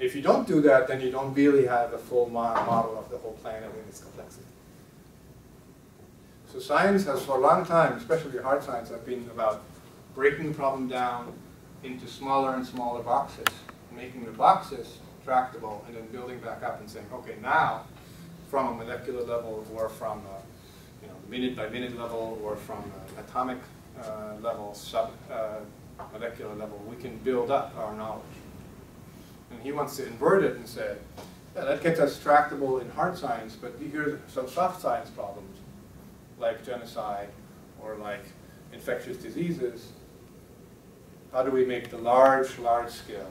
If you don't do that, then you don't really have a full model of the whole planet in its complexity. So science has for a long time, especially hard science, have been about breaking the problem down into smaller and smaller boxes, making the boxes tractable, and then building back up and saying, okay, now, from a molecular level or from a you know, minute by minute level or from an atomic uh, level, sub uh, molecular level, we can build up our knowledge. And he wants to invert it and say, yeah, that gets us tractable in hard science, but here's some soft science problems, like genocide or like infectious diseases. How do we make the large, large scale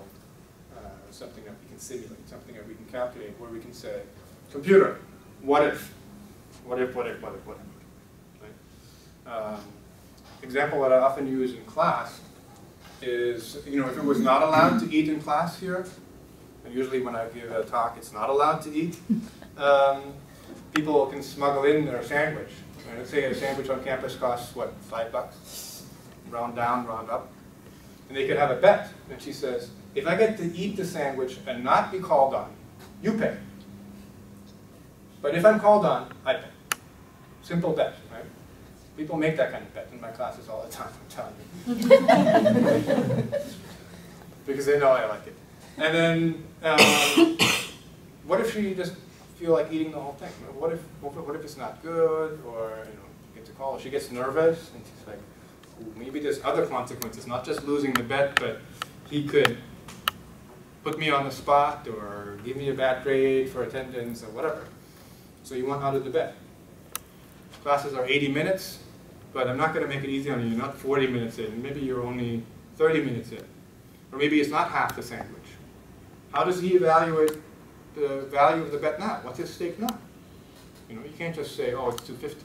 uh, something that we can simulate, something that we can calculate, where we can say, computer, what if? What if, what if, what if, what if? Right? Um, example that I often use in class is, you know, if it was not allowed to eat in class here, and usually when I give a talk, it's not allowed to eat. Um, people can smuggle in their sandwich. let's say a sandwich on campus costs, what, five bucks? Round down, round up. And they could have a bet. And she says, if I get to eat the sandwich and not be called on, you pay. But if I'm called on, I pay. Simple bet, right? People make that kind of bet in my classes all the time, I'm telling you. because they know I like it. And then, um, what if you just feel like eating the whole thing? What if, what if it's not good, or you know, you get to call, she gets nervous, and she's like, maybe there's other consequences, not just losing the bet, but he could put me on the spot, or give me a bad grade for attendance, or whatever. So you want out of the bet. Classes are 80 minutes, but I'm not going to make it easy on you. You're not 40 minutes in. Maybe you're only 30 minutes in. Or maybe it's not half the sandwich. How does he evaluate the value of the bet now? What's his stake now? You know, you can't just say, oh, it's 250.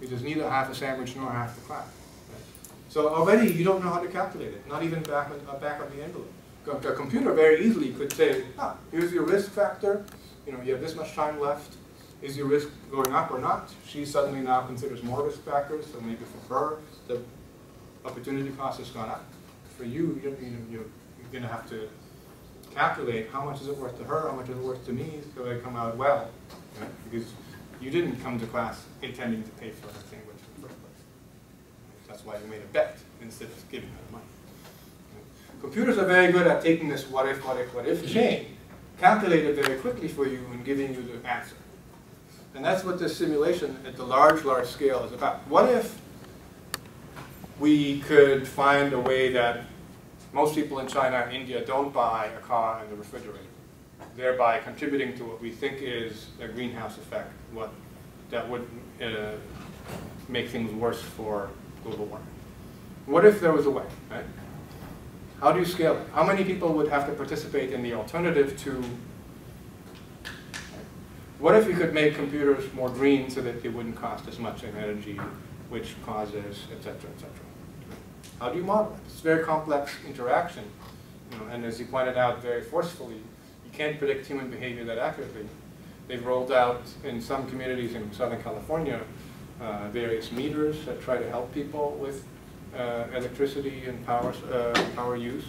Because neither half a sandwich nor half the class. Right? So already you don't know how to calculate it, not even back on, uh, back on the envelope. A computer very easily could say, ah, here's your risk factor, you know, you have this much time left, is your risk going up or not? She suddenly now considers more risk factors, so maybe for her, the opportunity cost has gone up. For you, you're, you're going to have to calculate how much is it worth to her, how much is it worth to me, so they come out well. Right? Because you didn't come to class intending to pay for her sandwich in the first place. That's why you made a bet instead of giving her the money. Computers are very good at taking this what if, what if, what if chain, calculate it very quickly for you and giving you the answer. And that's what this simulation at the large, large scale is about. What if we could find a way that most people in China and India don't buy a car and a refrigerator, thereby contributing to what we think is a greenhouse effect, what that would uh, make things worse for global warming. What if there was a way, right? How do you scale it? How many people would have to participate in the alternative to what if we could make computers more green so that they wouldn't cost as much energy, which causes, et cetera, et cetera? How do you model it? It's a very complex interaction. You know, and as you pointed out very forcefully, you can't predict human behavior that accurately. They've rolled out in some communities in Southern California uh, various meters that try to help people with uh, electricity and power, uh, power use.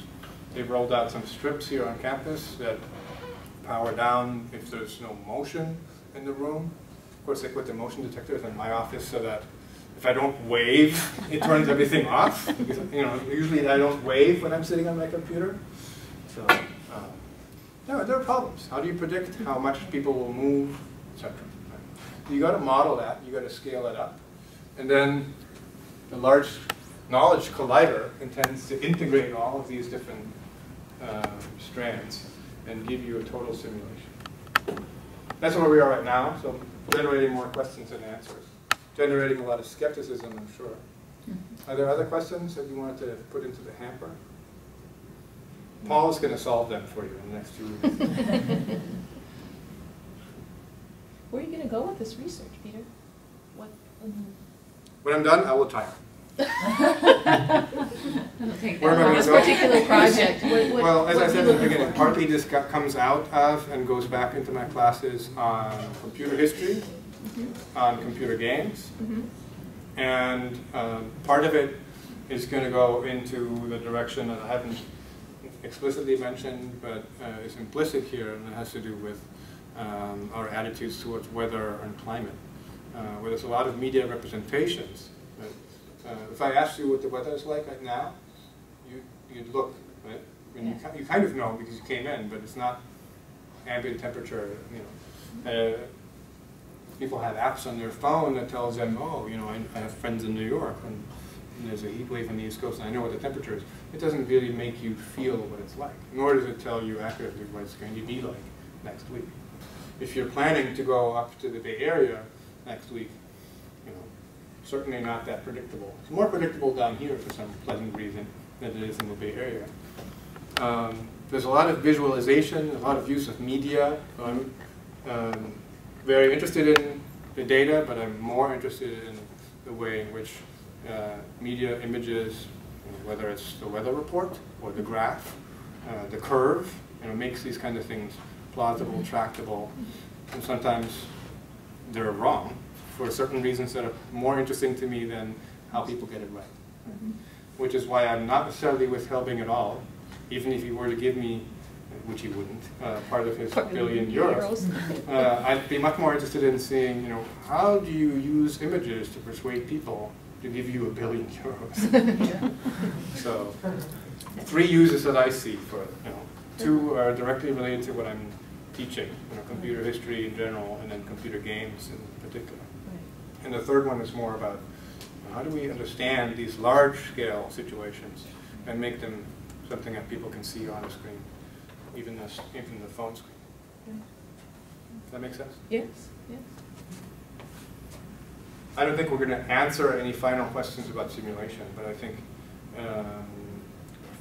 They've rolled out some strips here on campus that power down if there's no motion in the room. Of course, they put the motion detectors in my office so that if I don't wave, it turns everything off. Because, you know, usually I don't wave when I'm sitting on my computer. So, no, there are problems. How do you predict how much people will move, etc. You got to model that. You got to scale it up, and then the large knowledge collider intends to integrate all of these different uh, strands and give you a total simulation. That's where we are right now, so generating more questions than answers. Generating a lot of skepticism, I'm sure. Mm-hmm. Are there other questions that you wanted to put into the hamper? Paul is going to solve them for you in the next few weeks. Where are you gonna go with this research, Peter? What? Mm-hmm. When I'm done, I will try. I don't Where am I gonna This go? particular project, what, what? Well, as I said you in the looking beginning, for? partly this comes out of and goes back into my classes on computer history, on computer games, Mhm. and um, part of it is going to go into the direction that I haven't explicitly mentioned, but uh, is implicit here, and it has to do with um, our attitudes towards weather and climate, uh, where there's a lot of media representations. But, uh, if I asked you what the weather is like right now, you, you'd look, right? You, you kind of know because you came in, but it's not ambient temperature, you know. People have apps on their phone that tells them, oh, you know, I, I have friends in New York and, and there's a heat wave on the East Coast and I know what the temperature is. It doesn't really make you feel what it's like, nor does it tell you accurately what it's going to be like next week. If you're planning to go up to the Bay Area next week, you know, certainly not that predictable. It's more predictable down here for some pleasant reason than it is in the Bay Area. Um, there's a lot of visualization, a lot of use of media. I'm um, very interested in the data, but I'm more interested in the way in which uh, media images, whether it's the weather report or the graph, uh, the curve, you know, makes these kind of things plausible, tractable, and sometimes they're wrong for certain reasons that are more interesting to me than how people get it right. Which is why I'm not necessarily withholding at all, even if you were to give me, which he wouldn't, uh, part of his billion euros. Uh, I'd be much more interested in seeing, you know, how do you use images to persuade people to give you a billion euros? So, three uses that I see for, you know, two are directly related to what I'm teaching, you know, computer history in general, and then computer games in particular. And the third one is more about how do we understand these large-scale situations and make them something that people can see on a screen, even the, even the phone screen. Does that make sense? Yes, yes. I don't think we're going to answer any final questions about simulation, but I think um,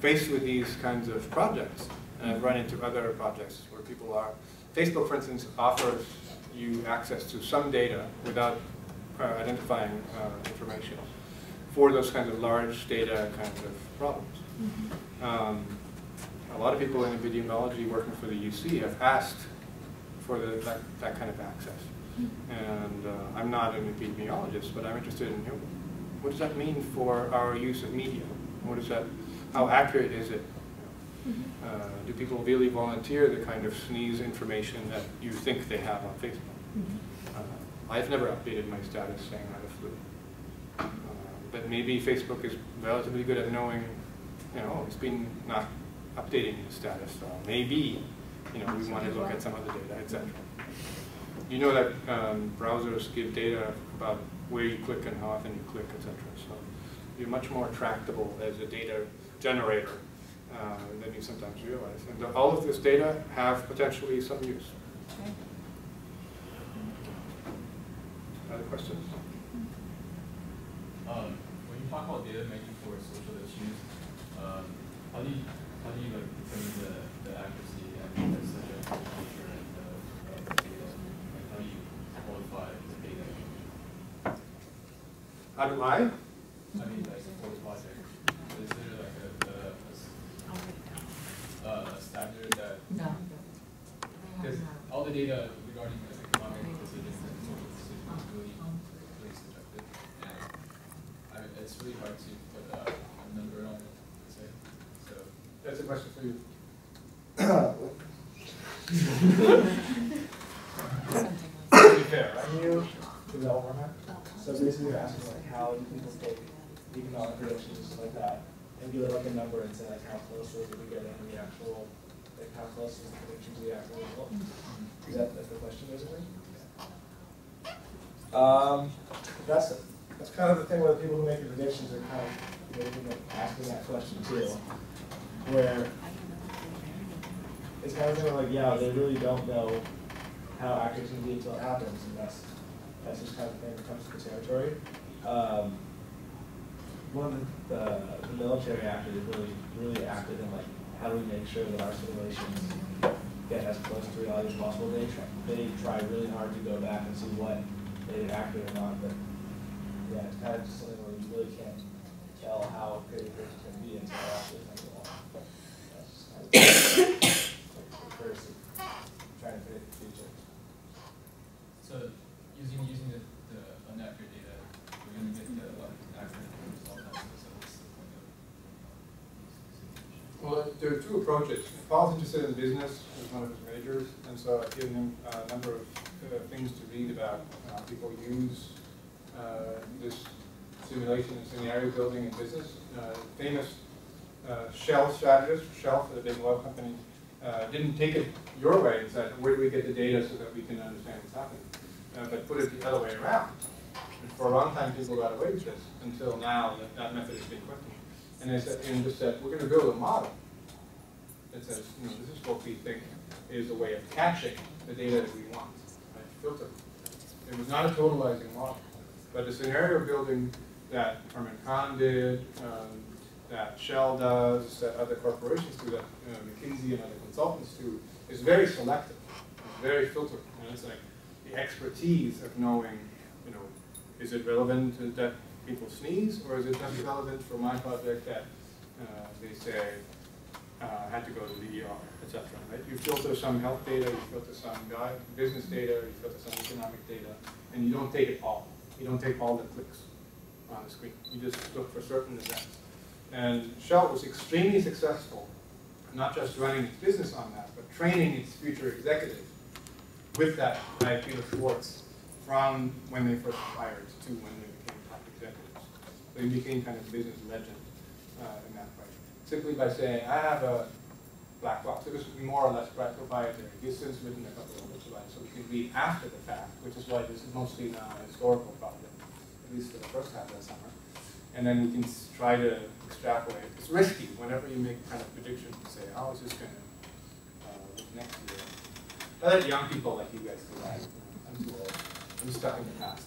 faced with these kinds of projects, and I've run into other projects where people are, Facebook, for instance, offers you access to some data without uh, identifying uh, information for those kinds of large data kinds of problems. Um, a lot of people in epidemiology working for the UC have asked for the, that, that kind of access. And uh, I'm not an epidemiologist, but I'm interested in you know, what does that mean for our use of media? What is that? How accurate is it? Uh, do people really volunteer the kind of sneeze information that you think they have on Facebook? Uh, I've never updated my status saying I have a flu. Uh, but maybe Facebook is relatively good at knowing, you know, it's been not updating the status, so maybe, you know, we want to look at some other data, etc. You know that um, browsers give data about where you click and how often you click, etc. So you're much more tractable as a data generator uh, than you sometimes realize. And the- all of this data have potentially some use. Other questions? Um, when you talk about data making for social issues, um, how do you, how do you like determine the, the accuracy and the such a nature and of the data? Like how do you qualify the data? How do I? I mean, like for the project, is there like a, a, a s- uh, a standard that, No. because all the data regarding like economic decisions and social decisions is really, really subjective. And I mean, it's really hard to put a, a number on it, to say, so. That's a question for you. To be fair, right? You develop on that. So basically you're asking like how do people take economic predictions like that and give it like a number and say like how close was it to get in the actual, like how close is the prediction to the actual result? Is that, that's the question basically? Um, that's, that's kind of the thing where the people who make the predictions are kind of making, it- asking that question too. Where it's kind of like, yeah, they really don't know how accurate it's gonna be until it happens, and that's, that's just kind of the thing that comes to the territory. Um, one of the, the, military actors is really, really active in like, how do we make sure that our simulations get as close to reality as possible. They try, they try really hard to go back and see what they did accurate or not, but yeah, it's kind of just something where you really can't tell how good person can be until they go on. That's just kind of like the curse of trying to predict the future. So using, using the, the inaccurate data, we're gonna get the like, accurate result out of this, so what's the point of, uh, Well, there are two approaches. Paul's interested in business as one of his majors, and so I've given him a number of uh, things to read about how people use uh, this simulation and scenario building in business. Uh, famous uh, Shell strategist, Shell for the big oil company, uh, didn't take it your way and said, where do we get the data so that we can understand what's happening? Uh, but put it the other way around. And for a long time, people got away with this until now that, that method is being questioned. And they said, and just said, we're going to build a model that says, you know, this is what we think is a way of catching the data that we want, right? Filter. It was not a totalizing model, but the scenario building that Herman Kahn did, um, that Shell does, that other corporations do, that know, McKinsey and other consultants do, is very selective. Very filtered. And it's like the expertise of knowing, you know, is it relevant that people sneeze, or is it just relevant for my project that uh, they say uh, had to go to the ER, et cetera, right? You filter some health data, you filter some business data, you filter some economic data, and you don't take it all. You don't take all the clicks on the screen. You just look for certain events. And Shell was extremely successful, not just running its business on that, but training its future executives with that by Peter Schwartz from when they first hired to when they became top executives. They became kind of business legend uh, in that way. Simply by saying, I have a black box. It was more or less proprietary. He's since written a couple of books about so we can read after the fact, which is why this is mostly now a historical problem, at least for the first half of the summer. And then we can try to extrapolate. It's risky whenever you make kind of predictions to say, oh, is this going to uh, look next year? I let young people like you guys do that. I'm too old. I'm stuck in the past.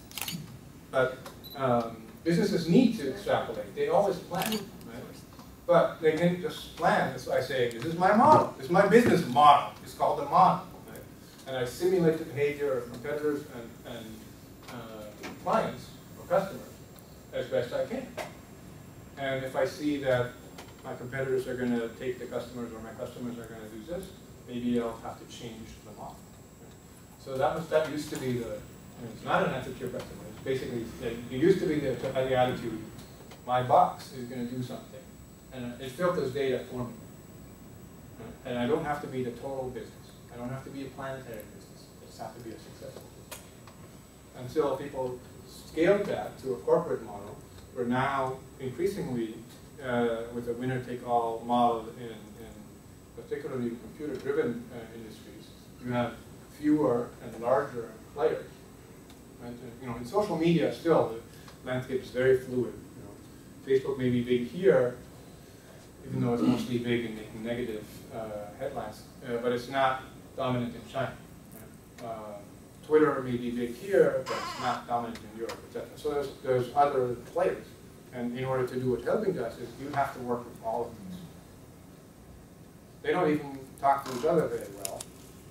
But um, businesses need to extrapolate. They always plan, right? But they can just plan. That's why I say, this is my model. This is my business model. It's called the model. Right? And I simulate the behavior of competitors and, and uh, clients or customers as best I can. And if I see that my competitors are going to take the customers or my customers are going to do this, maybe I'll have to change the model. So that was that used to be the. I mean, it's not an question. It's basically it used to be the, the attitude. My box is going to do something, and it filters data for me. And I don't have to be the total business. I don't have to be a planetary business. I just have to be a successful business. Until people scaled that to a corporate model, we're now increasingly uh, with a winner-take-all model in, in particularly computer-driven uh, industries, you have fewer and larger players. Right? And, you know, in social media, still the landscape is very fluid. You know, Facebook may be big here, even though it's mostly big in making negative uh, headlines, uh, but it's not dominant in China. Uh, Twitter may be big here, but it's not dominant in Europe, etc. So there's, there's other players. And in order to do what Helbing does, is you have to work with all of these. They don't even talk to each other very well,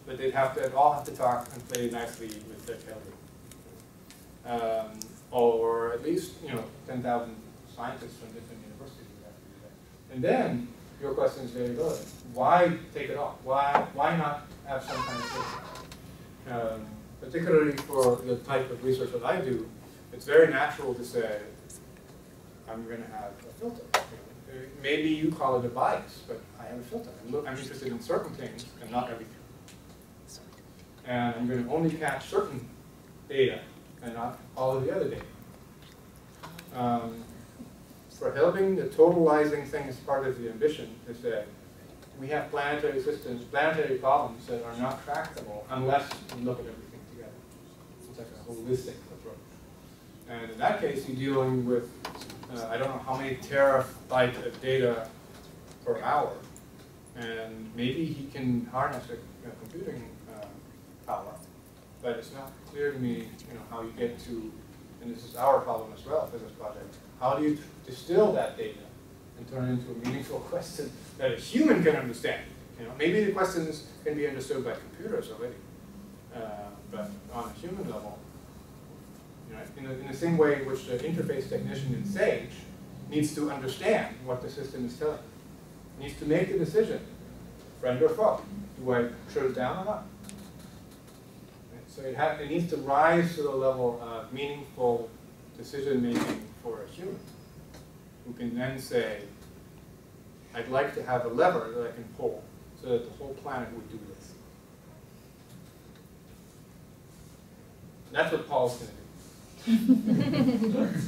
but they'd have to all have to talk and play nicely with their Helbing. Um, or at least, you know, 10,000 scientists from different universities would have to do that. And then your question is very good. Why take it off? Why, why not have some kind of filter? Um, particularly for the type of research that I do, it's very natural to say, I'm going to have a filter. Maybe you call it a bias, but I have a filter. I'm, I'm interested in certain things and not everything. And I'm going to only catch certain data and not all of the other data. Um, for Helbing, the totalizing thing is part of the ambition to say, we have planetary systems, planetary problems that are not tractable unless we look at everything together. It's like a holistic approach. And in that case, you're dealing with, uh, I don't know how many terabyte of data per hour. And maybe he can harness a, a computing uh, power. But it's not clear to me, you know, how you get to, and this is our problem as well for this project, how do you distill that data and turn it into a meaningful question that a human can understand? You know, maybe the questions can be understood by computers already, uh, but on a human level, you know, in the, in the same way in which the interface technician in Sage needs to understand what the system is telling, needs to make the decision, friend or foe, do I shut it down or not? So it, it needs to rise to the level of meaningful decision making for a human, who can then say, I'd like to have a lever that I can pull so that the whole planet would do this. That's what Paul's going to do.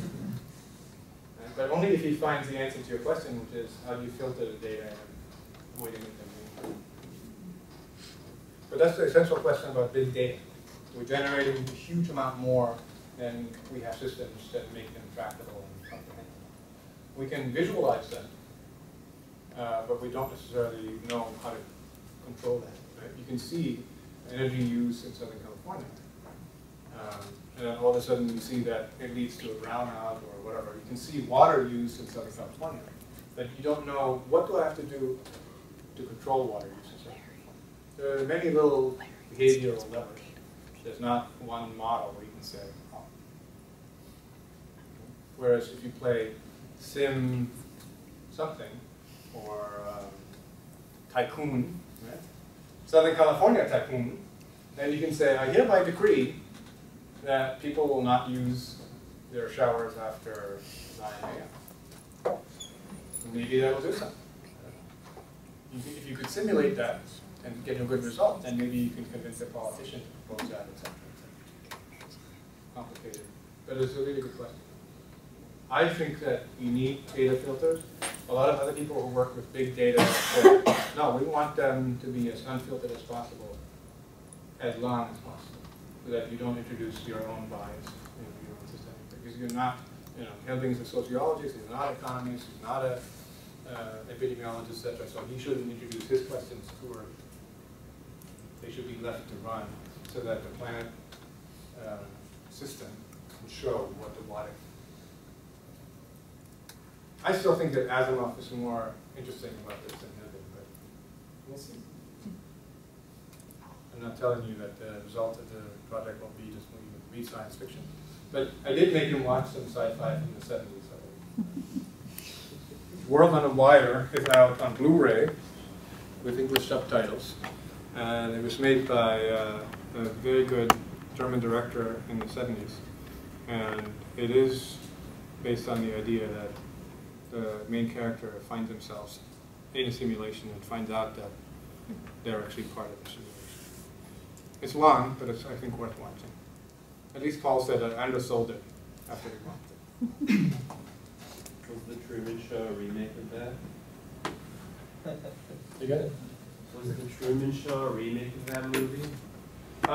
But only if he finds the answer to your question, which is how do you filter the data and avoid anything meaningful. But that's the essential question about big data. We're generating a huge amount more than we have systems that make them tractable and comprehensible. We can visualize them, uh, but we don't necessarily know how to control that. Right? You can see energy use in Southern California. Um, and then all of a sudden you see that it leads to a brownout or whatever. You can see water use in Southern California, but you don't know what do I have to do to control water use in Southern California. There are many little behavioral levers. There's not one model where you can say, oh. Whereas if you play sim something or um, tycoon, right? Southern California tycoon, then you can say, I hereby decree that people will not use their showers after 9 a.m. Maybe that'll do something. If you could simulate that and get a good result, then maybe you can convince a politician to propose that, et cetera, et. Complicated, but it's a really good question. I think that you need data filters. A lot of other people who work with big data say, no, we want them to be as unfiltered as possible, as long as possible, so that you don't introduce your own bias into your own. Because you're not, you know, Helbing's a sociologist, he's not an economist, he's not a uh, epidemiologist, etc. so he shouldn't introduce his questions to early. They should be left to run so that the planet uh, system can show what the water I still think that Asimov is more interesting about this than Helbing, but we'll see. I'm not telling you that the result of the project will be just when you read science fiction, but I did make him watch some sci-fi from the seventies already. World on a Wire is out on Blu-ray with English subtitles, and it was made by uh, a very good German director in the seventies, and it is based on the idea that the main character finds themselves in a simulation and finds out that they're actually part of the simulation. It's long, but it's, I think, worth watching. At least Paul said that I undersold it after he watched it. Was the Truman Show a remake of that? You got it? Was the Truman Show a remake of that movie? Uh,